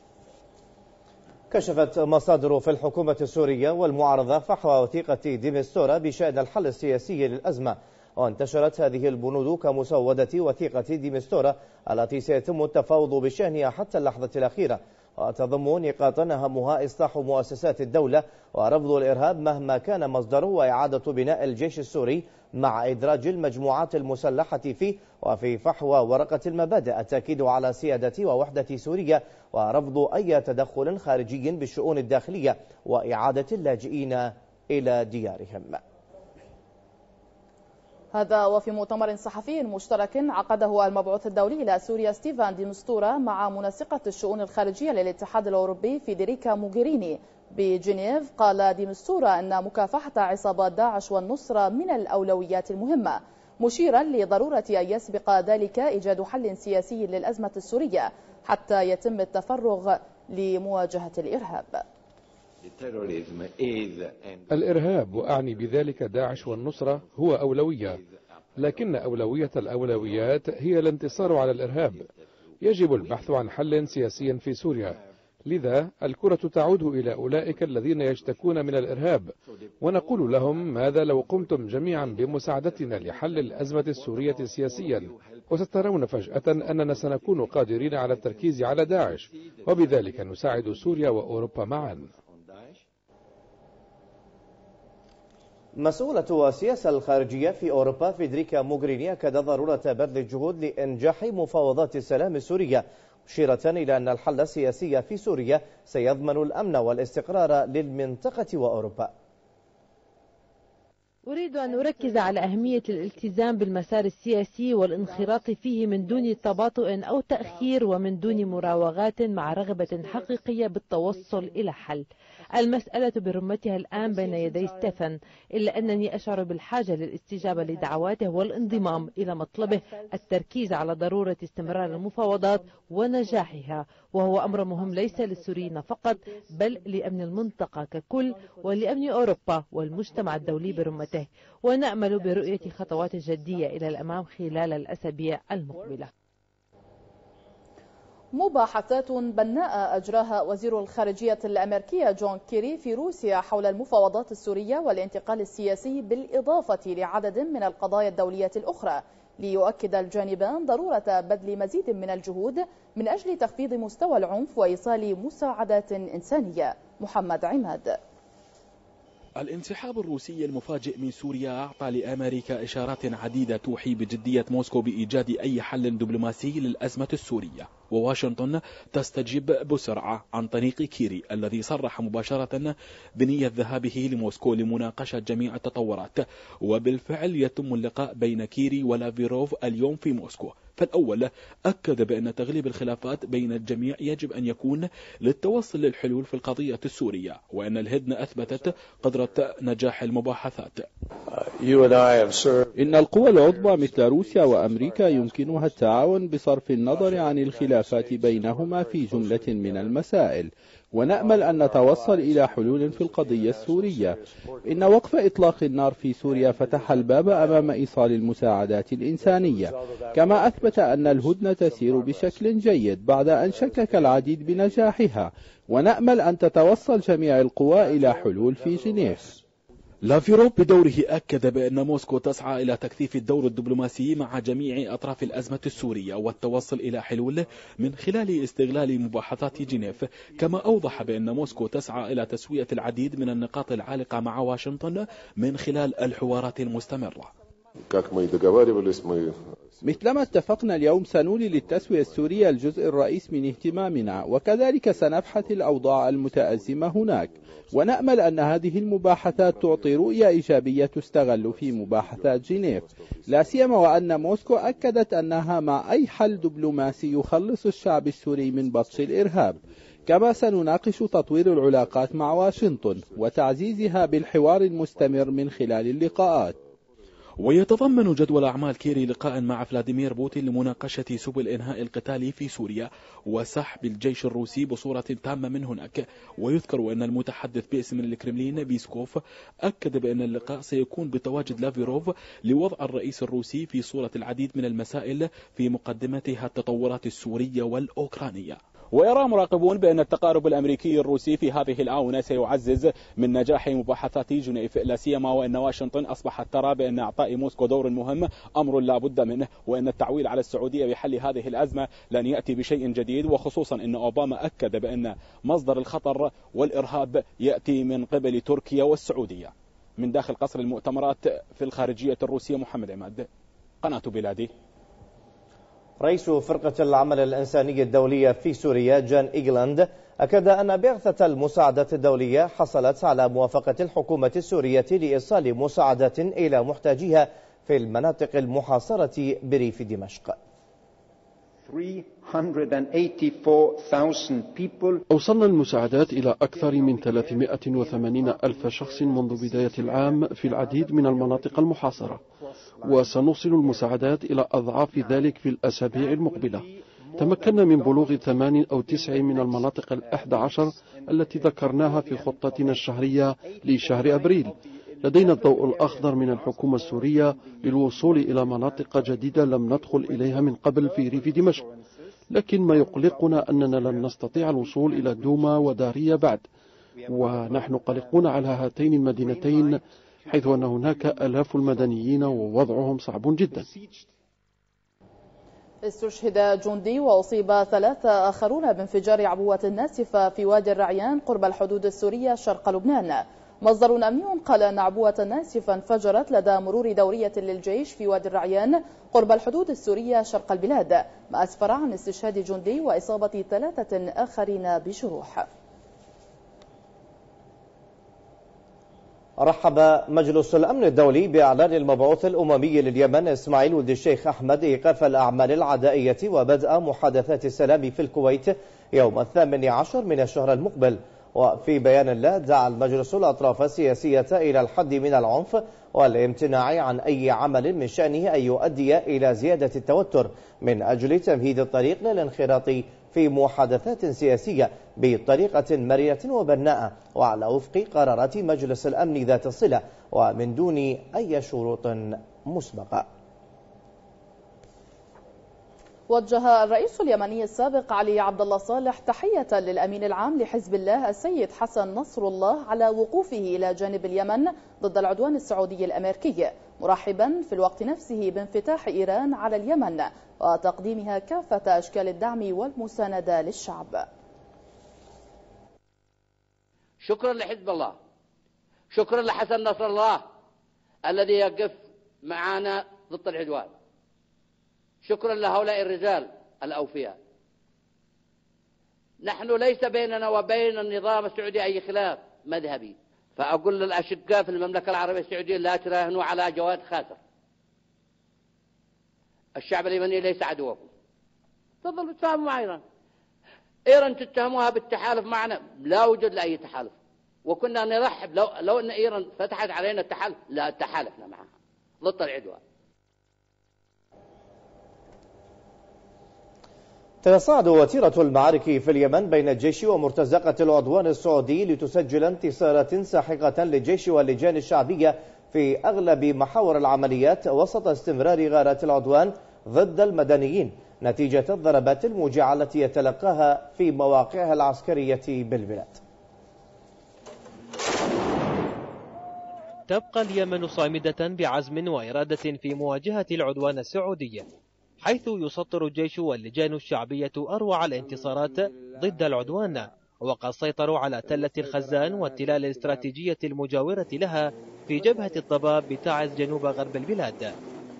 كشفت مصادر في الحكومة السورية والمعارضة فحوى وثيقة ديمستورا بشأن الحل السياسي للأزمة. وانتشرت هذه البنود كمسودة وثيقة ديمستورا التي سيتم التفاوض بشأنها حتى اللحظة الأخيرة. وتضم نقاطا أهمها إصلاح مؤسسات الدولة ورفض الإرهاب مهما كان مصدره وإعادة بناء الجيش السوري مع إدراج المجموعات المسلحة فيه. وفي فحوى ورقة المبادئ التأكيد على سيادة ووحدة سوريا ورفض أي تدخل خارجي بالشؤون الداخلية وإعادة اللاجئين إلى ديارهم. هذا وفي مؤتمر صحفي مشترك عقده المبعوث الدولي إلى سوريا ستيفان دي مستورة مع منسقة الشؤون الخارجية للاتحاد الأوروبي فيدريكا موغيريني بجنيف. قال دي مستورة أن مكافحة عصابات داعش والنصرة من الأولويات المهمة مشيرا لضرورة أن يسبق ذلك إيجاد حل سياسي للأزمة السورية حتى يتم التفرغ لمواجهة الإرهاب. الإرهاب وأعني بذلك داعش والنصرة هو أولوية لكن أولوية الأولويات هي الانتصار على الإرهاب. يجب البحث عن حل سياسي في سوريا. لذا الكرة تعود إلى أولئك الذين يشتكون من الإرهاب. ونقول لهم ماذا لو قمتم جميعا بمساعدتنا لحل الأزمة السورية سياسيا؟ وسترون فجأة أننا سنكون قادرين على التركيز على داعش. وبذلك نساعد سوريا وأوروبا معا. مسؤولة السياسة الخارجية في أوروبا فيدريكا موغريني أكد ضرورة بذل الجهود لإنجاح مفاوضات السلام السورية مشيرة إلى أن الحل السياسي في سوريا سيضمن الأمن والاستقرار للمنطقة وأوروبا. أريد أن أركز على أهمية الالتزام بالمسار السياسي والانخراط فيه من دون تباطؤ أو تأخير ومن دون مراوغات مع رغبة حقيقية بالتوصل إلى حل. المسألة برمتها الآن بين يدي ستيفن إلا أنني أشعر بالحاجة للاستجابة لدعواته والانضمام إلى مطلبه التركيز على ضرورة استمرار المفاوضات ونجاحها وهو أمر مهم ليس للسوريين فقط بل لأمن المنطقة ككل ولأمن أوروبا والمجتمع الدولي برمته. ونأمل برؤية خطوات جدية إلى الأمام خلال الأسابيع المقبلة. مباحثات بناءة أجراها وزير الخارجية الأمريكية جون كيري في روسيا حول المفاوضات السورية والانتقال السياسي بالإضافة لعدد من القضايا الدولية الأخرى. ليؤكد الجانبان ضرورة بذل مزيد من الجهود من أجل تخفيض مستوى العنف وإيصال مساعدات إنسانية. محمد عماد. الانسحاب الروسي المفاجئ من سوريا أعطى لأمريكا إشارات عديدة توحي بجدية موسكو بإيجاد أي حل دبلوماسي للأزمة السورية. وواشنطن تستجيب بسرعة عن طريق كيري الذي صرح مباشرة بنية ذهابه لموسكو لمناقشة جميع التطورات. وبالفعل يتم اللقاء بين كيري ولافيروف اليوم في موسكو. فالأول أكد بأن تغليب الخلافات بين الجميع يجب أن يكون للتوصل للحلول في القضية السورية وأن الهدنة أثبتت قدرة نجاح المباحثات. إن القوى العظمى مثل روسيا وأمريكا يمكنها التعاون بصرف النظر عن الخلافات بينهما في جملة من المسائل. ونأمل أن نتوصل إلى حلول في القضية السورية. إن وقف إطلاق النار في سوريا فتح الباب أمام إيصال المساعدات الإنسانية. كما أثبت أن الهدنة تسير بشكل جيد بعد أن شكك العديد بنجاحها. ونأمل أن تتوصل جميع القوى إلى حلول في جنيف. لافيروف بدوره أكد بأن موسكو تسعى إلى تكثيف الدور الدبلوماسي مع جميع أطراف الأزمة السورية والتوصل إلى حلول من خلال استغلال مباحثات جنيف. كما أوضح بأن موسكو تسعى إلى تسوية العديد من النقاط العالقة مع واشنطن من خلال الحوارات المستمرة. مثلما اتفقنا اليوم سنولي للتسوية السورية الجزء الرئيس من اهتمامنا وكذلك سنبحث الأوضاع المتأزمة هناك. ونأمل أن هذه المباحثات تعطي رؤية إيجابية تستغل في مباحثات جنيف. لا سيما وأن موسكو أكدت أنها مع أي حل دبلوماسي يخلص الشعب السوري من بطش الإرهاب. كما سنناقش تطوير العلاقات مع واشنطن وتعزيزها بالحوار المستمر من خلال اللقاءات. ويتضمن جدول أعمال كيري لقاء مع فلاديمير بوتين لمناقشة سبل إنهاء القتال في سوريا وسحب الجيش الروسي بصورة تامة من هناك. ويذكر أن المتحدث باسم الكرملين بيسكوف أكد بأن اللقاء سيكون بتواجد لافيروف لوضع الرئيس الروسي في صورة العديد من المسائل في مقدمتها التطورات السورية والأوكرانية. ويرى مراقبون بأن التقارب الأمريكي الروسي في هذه الآونة سيعزز من نجاح مباحثات جنيف لا سيما وأن واشنطن أصبحت ترى بأن إعطاء موسكو دور مهم أمر لا بد منه وأن التعويل على السعودية بحل هذه الأزمة لن يأتي بشيء جديد وخصوصا أن أوباما أكد بأن مصدر الخطر والإرهاب يأتي من قبل تركيا والسعودية. من داخل قصر المؤتمرات في الخارجية الروسية محمد عماد قناة بلادي. رئيس فرقة العمل الإنساني الدولية في سوريا جان إيجلاند أكد أن بعثة المساعدة الدولية حصلت على موافقة الحكومة السورية لإيصال مساعدات إلى محتاجيها في المناطق المحاصرة بريف دمشق. أوصلنا المساعدات إلى أكثر من 380 ألف شخص منذ بداية العام في العديد من المناطق المحاصرة. وسنوصل المساعدات إلى أضعاف ذلك في الأسابيع المقبلة. تمكنا من بلوغ ثمان أو تسع من المناطق الأحد عشر التي ذكرناها في خطتنا الشهرية لشهر أبريل. لدينا الضوء الأخضر من الحكومة السورية للوصول إلى مناطق جديدة لم ندخل إليها من قبل في ريف دمشق. لكن ما يقلقنا أننا لن نستطيع الوصول إلى دوما ودارية بعد. ونحن قلقون على هاتين المدينتين حيث أن هناك ألاف المدنيين ووضعهم صعب جدا. استشهد جندي وأصيب ثلاثة آخرون بانفجار عبوة ناسفة في وادي الرعيان قرب الحدود السورية شرق لبنان. مصدر أمني قال أن عبوة ناسفة انفجرت لدى مرور دورية للجيش في وادي الرعيان قرب الحدود السورية شرق البلاد. ما أسفر عن استشهاد جندي وإصابة ثلاثة آخرين بجروح رحب مجلس الأمن الدولي بإعلان المبعوث الأممي لليمن إسماعيل ولد الشيخ أحمد إيقاف الأعمال العدائية وبدء محادثات السلام في الكويت يوم الثامن عشر من الشهر المقبل. وفي بيان له دعا المجلس الأطراف السياسية إلى الحد من العنف والامتناع عن أي عمل من شأنه أن يؤدي إلى زيادة التوتر من أجل تمهيد الطريق للانخراط في محادثات سياسية بطريقة مرنة وبناءة. وعلى وفق قرارات مجلس الأمن ذات الصلة ومن دون أي شروط مسبقة. وجه الرئيس اليمني السابق علي عبد الله صالح تحية للأمين العام لحزب الله السيد حسن نصر الله على وقوفه إلى جانب اليمن ضد العدوان السعودي الأمريكي مرحبا في الوقت نفسه بانفتاح إيران على اليمن وتقديمها كافة أشكال الدعم والمساندة للشعب. شكرا لحزب الله. شكرا لحسن نصر الله الذي يقف معنا ضد العدوان. شكرا لهؤلاء الرجال الأوفياء. نحن ليس بيننا وبين النظام السعودي أي خلاف مذهبي. فأقول للأشقاء في المملكة العربية السعودية لا تراهنوا على جواد خاسر. الشعب اليمني ليس عدوكم. تفضلوا تفاهموا مع إيران إيران تتهموها بالتحالف معنا لا وجود لأي تحالف. وكنا نرحب لو, لو أن إيران فتحت علينا التحالف لا تحالفنا معها. ضد العدوان تتصاعد وتيرة المعارك في اليمن بين الجيش ومرتزقة العدوان السعودي لتسجل انتصارات ساحقة للجيش واللجان الشعبية في أغلب محاور العمليات وسط استمرار غارات العدوان ضد المدنيين. نتيجة الضربات الموجعة التي يتلقاها في مواقعها العسكرية بالبلاد. تبقى اليمن صامدة بعزم وإرادة في مواجهة العدوان السعودي حيث يسطر الجيش واللجان الشعبية أروع الانتصارات ضد العدوان وقد سيطروا على تلة الخزان والتلال الاستراتيجية المجاورة لها في جبهة الضباب بتعز جنوب غرب البلاد.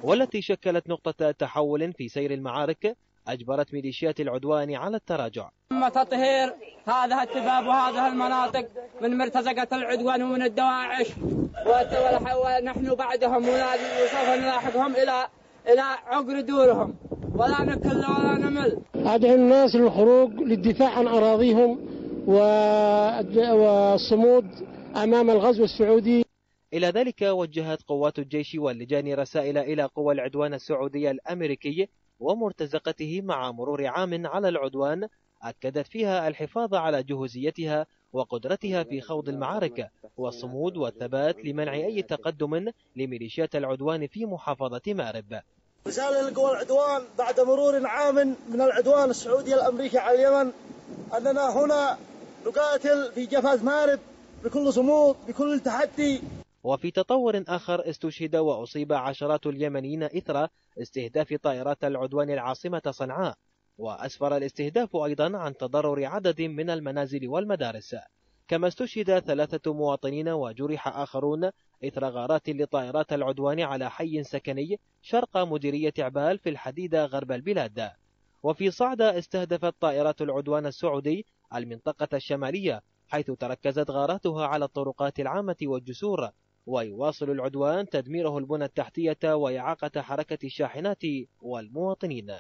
والتي شكلت نقطة تحول في سير المعارك أجبرت ميليشيات العدوان على التراجع. تم تطهير هذا التباب وهذه المناطق من مرتزقة العدوان ومن الدواعش. ونحن بعدهم وسوف نلاحقهم إلى إلى عقر دورهم. ولا نكل ولا نمل. أدعو الناس للخروج للدفاع عن أراضيهم والصمود أمام الغزو السعودي. إلى ذلك وجهت قوات الجيش واللجان رسائل إلى قوى العدوان السعودي الأمريكي ومرتزقته مع مرور عام على العدوان أكدت فيها الحفاظ على جهوزيتها وقدرتها في خوض المعارك والصمود والثبات لمنع أي تقدم لميليشيات العدوان في محافظة مأرب. رسالة لقوى العدوان بعد مرور عام من العدوان السعودي الأمريكي على اليمن أننا هنا نقاتل في جبهة مارب بكل صمود بكل تحدي وفي تطور آخر استشهد وأصيب عشرات اليمنيين إثر استهداف طائرات العدوان العاصمة صنعاء وأسفر الاستهداف أيضا عن تضرر عدد من المنازل والمدارس. كما استشهد ثلاثة مواطنين وجرح آخرون إثر غارات لطائرات العدوان على حي سكني شرق مديرية عبال في الحديدة غرب البلاد. وفي صعدة استهدفت طائرات العدوان السعودي المنطقة الشمالية حيث تركزت غاراتها على الطرقات العامة والجسور ويواصل العدوان تدميره البنى التحتية وإعاقة حركة الشاحنات والمواطنين.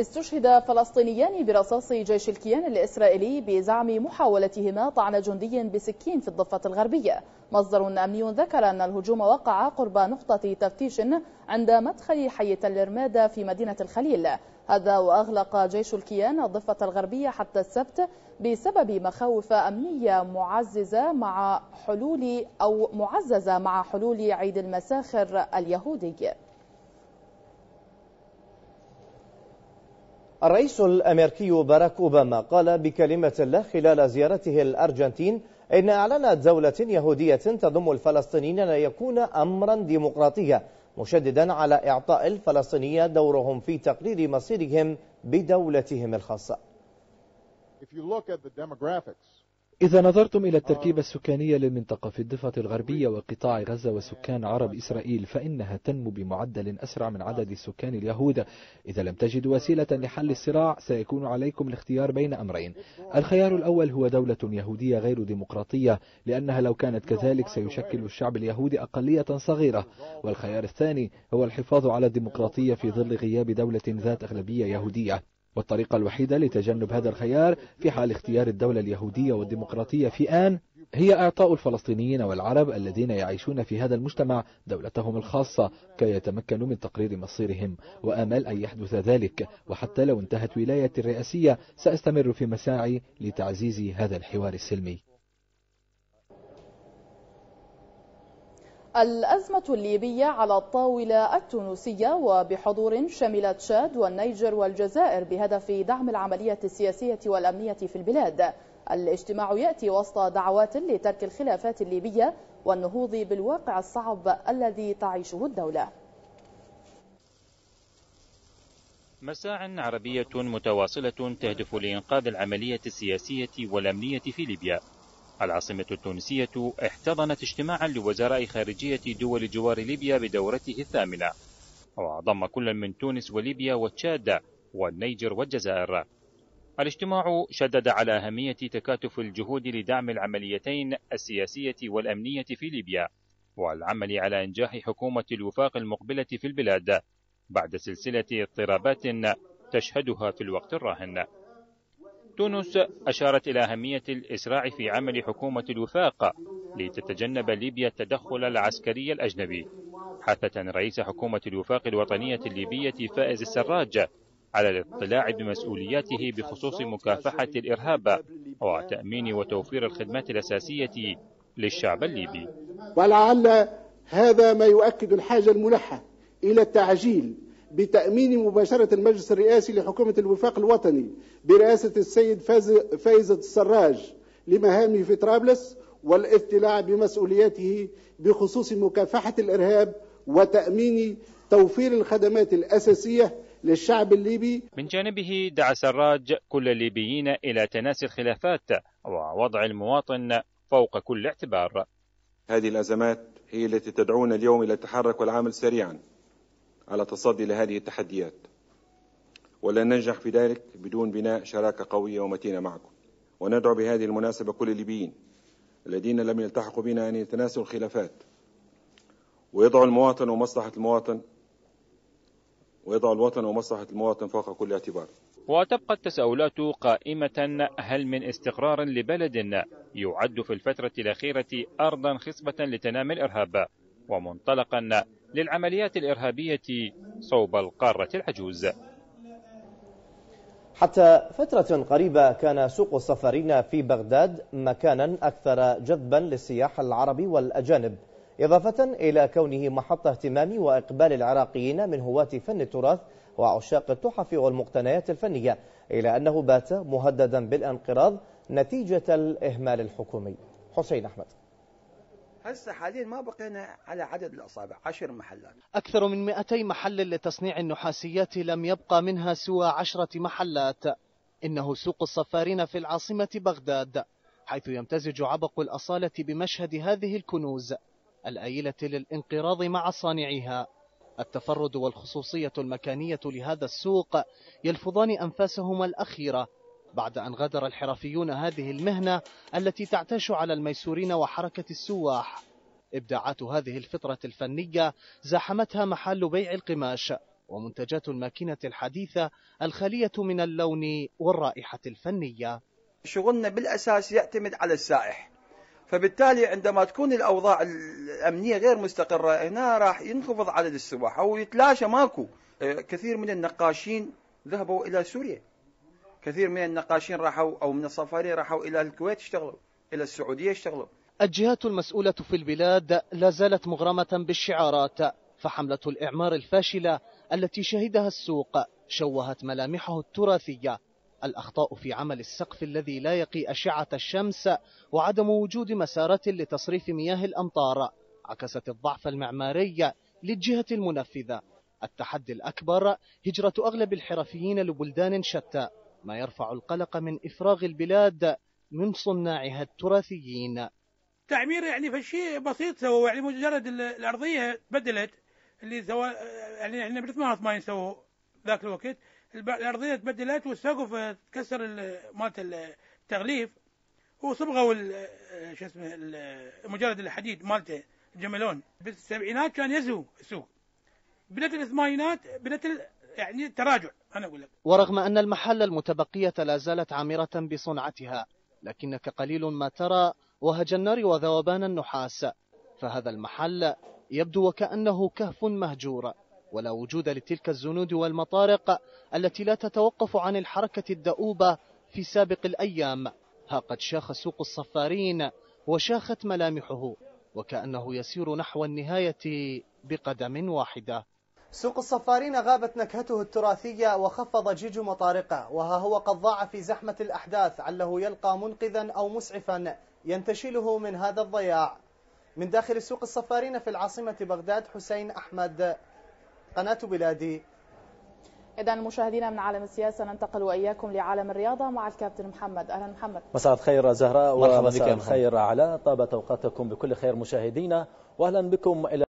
استشهد فلسطينيان برصاص جيش الكيان الإسرائيلي بزعم محاولتهما طعن جندي بسكين في الضفة الغربية. مصدر أمني ذكر أن الهجوم وقع قرب نقطة تفتيش عند مدخل حي تل رمادة في مدينة الخليل. هذا وأغلق جيش الكيان الضفة الغربية حتى السبت بسبب مخاوف أمنية معززة مع حلول أو معززة مع حلول عيد المساخر اليهودي. الرئيس الأمريكي باراك أوباما قال بكلمة له خلال زيارته الأرجنتين إن إعلان دولة يهودية تضم الفلسطينيين لا يكون أمرا ديمقراطيا مشددا على إعطاء الفلسطينيين دورهم في تقرير مصيرهم بدولتهم الخاصة. إذا نظرتم إلى التركيبة السكانية للمنطقة في الضفة الغربية وقطاع غزة وسكان عرب إسرائيل فإنها تنمو بمعدل أسرع من عدد سكان اليهود. إذا لم تجدوا وسيلة لحل الصراع سيكون عليكم الاختيار بين أمرين. الخيار الأول هو دولة يهودية غير ديمقراطية لأنها لو كانت كذلك سيشكل الشعب اليهودي أقلية صغيرة. والخيار الثاني هو الحفاظ على الديمقراطية في ظل غياب دولة ذات أغلبية يهودية. والطريقة الوحيدة لتجنب هذا الخيار في حال اختيار الدولة اليهودية والديمقراطية في آن هي إعطاء الفلسطينيين والعرب الذين يعيشون في هذا المجتمع دولتهم الخاصة كي يتمكنوا من تقرير مصيرهم. وآمل أن يحدث ذلك وحتى لو انتهت ولاية الرئاسية سأستمر في مساعي لتعزيز هذا الحوار السلمي. الأزمة الليبية على الطاولة التونسية وبحضور شمل تشاد والنيجر والجزائر بهدف دعم العملية السياسية والأمنية في البلاد. الاجتماع يأتي وسط دعوات لترك الخلافات الليبية والنهوض بالواقع الصعب الذي تعيشه الدولة. مساع عربية متواصلة تهدف لإنقاذ العملية السياسية والأمنية في ليبيا. العاصمة التونسية احتضنت اجتماعا لوزراء خارجية دول جوار ليبيا بدورته الثامنة. وضم كل من تونس وليبيا وتشاد والنيجر والجزائر. الاجتماع شدد على أهمية تكاتف الجهود لدعم العمليتين السياسية والأمنية في ليبيا والعمل على إنجاح حكومة الوفاق المقبلة في البلاد بعد سلسلة اضطرابات تشهدها في الوقت الراهن. تونس أشارت إلى أهمية الإسراع في عمل حكومة الوفاق لتتجنب ليبيا التدخل العسكري الأجنبي. حثت رئيس حكومة الوفاق الوطنية الليبية فائز السراج على الاطلاع بمسؤولياته بخصوص مكافحة الإرهاب وتأمين وتوفير الخدمات الأساسية للشعب الليبي. ولعل هذا ما يؤكد الحاجة الملحة إلى التعجيل بتأمين مباشرة المجلس الرئاسي لحكومة الوفاق الوطني برئاسة السيد فايزة السراج لمهامه في طرابلس والاطلاع بمسؤولياته بخصوص مكافحة الإرهاب وتأمين توفير الخدمات الأساسية للشعب الليبي. من جانبه دعا سراج كل الليبيين إلى تناسي الخلافات ووضع المواطن فوق كل اعتبار. هذه الأزمات هي التي تدعونا اليوم إلى التحرك والعمل سريعا. على تصدي لهذه التحديات. ولن ننجح في ذلك بدون بناء شراكة قوية ومتينة معكم. وندعو بهذه المناسبة كل الليبيين الذين لم يلتحقوا بنا أن يتناسوا الخلافات. ويضعوا المواطن ومصلحة المواطن ويضع الوطن ومصلحة المواطن فوق كل اعتبار. وتبقى التساؤلات قائمة هل من استقرار لبلد يعد في الفترة الأخيرة أرضا خصبة لتنامي الإرهاب؟ ومنطلقا للعمليات الإرهابية صوب القارة العجوز حتى فترة قريبة كان سوق السفارين في بغداد مكانا أكثر جذبا للسياح العربي والأجانب إضافة إلى كونه محط اهتمام وإقبال العراقيين من هواة فن التراث وعشاق التحف والمقتنيات الفنية إلى أنه بات مهددا بالانقراض نتيجة الإهمال الحكومي. حسين أحمد. هسه حاليا ما بقينا على عدد الأصابع عشر محلات. أكثر من 200 محل لتصنيع النحاسيات لم يبقى منها سوى عشرة محلات. إنه سوق الصفارين في العاصمة بغداد حيث يمتزج عبق الأصالة بمشهد هذه الكنوز الآيلة للانقراض مع صانعيها. التفرد والخصوصية المكانية لهذا السوق يلفظان أنفاسهما الأخيرة. بعد أن غادر الحرفيون هذه المهنة التي تعتاش على الميسورين وحركة السواح. إبداعات هذه الفطرة الفنية زاحمتها محل بيع القماش ومنتجات الماكينة الحديثة الخالية من اللون والرائحة الفنية. شغلنا بالأساس يعتمد على السائح. فبالتالي عندما تكون الأوضاع الأمنية غير مستقرة هنا راح ينخفض عدد السواح أو يتلاشى ماكو كثير من النقاشين ذهبوا إلى سوريا. كثير من النقاشين راحوا أو من الصفارين راحوا إلى الكويت اشتغلوا إلى السعودية اشتغلوا الجهات المسؤولة في البلاد لا زالت مغرمة بالشعارات فحملة الإعمار الفاشلة التي شهدها السوق شوهت ملامحه التراثية. الأخطاء في عمل السقف الذي لا يقي أشعة الشمس وعدم وجود مسارات لتصريف مياه الأمطار عكست الضعف المعماري للجهة المنفذة. التحدي الأكبر هجرة أغلب الحرفيين لبلدان شتى. ما يرفع القلق من إفراغ البلاد من صناعها التراثيين. تعمير يعني في شيء بسيط سووا يعني مجرد الأرضية تبدلت اللي سوى يعني إحنا ب 88 سووا ذاك الوقت الأرضية تبدلت والسقف تكسر مالت التغليف وصبغوا شو اسمه مجرد الحديد مالته الجملون. بالسبعينات كان يزهو السوق. بدأت الثمانينات بدأت يعني تراجع أنا أقول لك. ورغم أن المحل المتبقية لا زالت عامرة بصنعتها لكنك قليل ما ترى وهج النار وذوبان النحاس فهذا المحل يبدو وكأنه كهف مهجور ولا وجود لتلك الزنود والمطارق التي لا تتوقف عن الحركة الدؤوبة في سابق الأيام. ها قد شاخ سوق الصفارين وشاخت ملامحه وكأنه يسير نحو النهاية بقدم واحدة. سوق الصفارين غابت نكهته التراثية وخف ضجيج مطارقه وها هو قد ضاع في زحمة الأحداث عله يلقى منقذا أو مسعفا ينتشله من هذا الضياع. من داخل سوق الصفارين في العاصمة بغداد حسين أحمد. قناة بلادي. إذا مشاهدينا من عالم السياسة ننتقل وإياكم لعالم الرياضة مع الكابتن محمد. أهلا محمد. مساء الخير زهراء ومساء الخير على طابت أوقاتكم بكل خير مشاهدينا وأهلا بكم إلى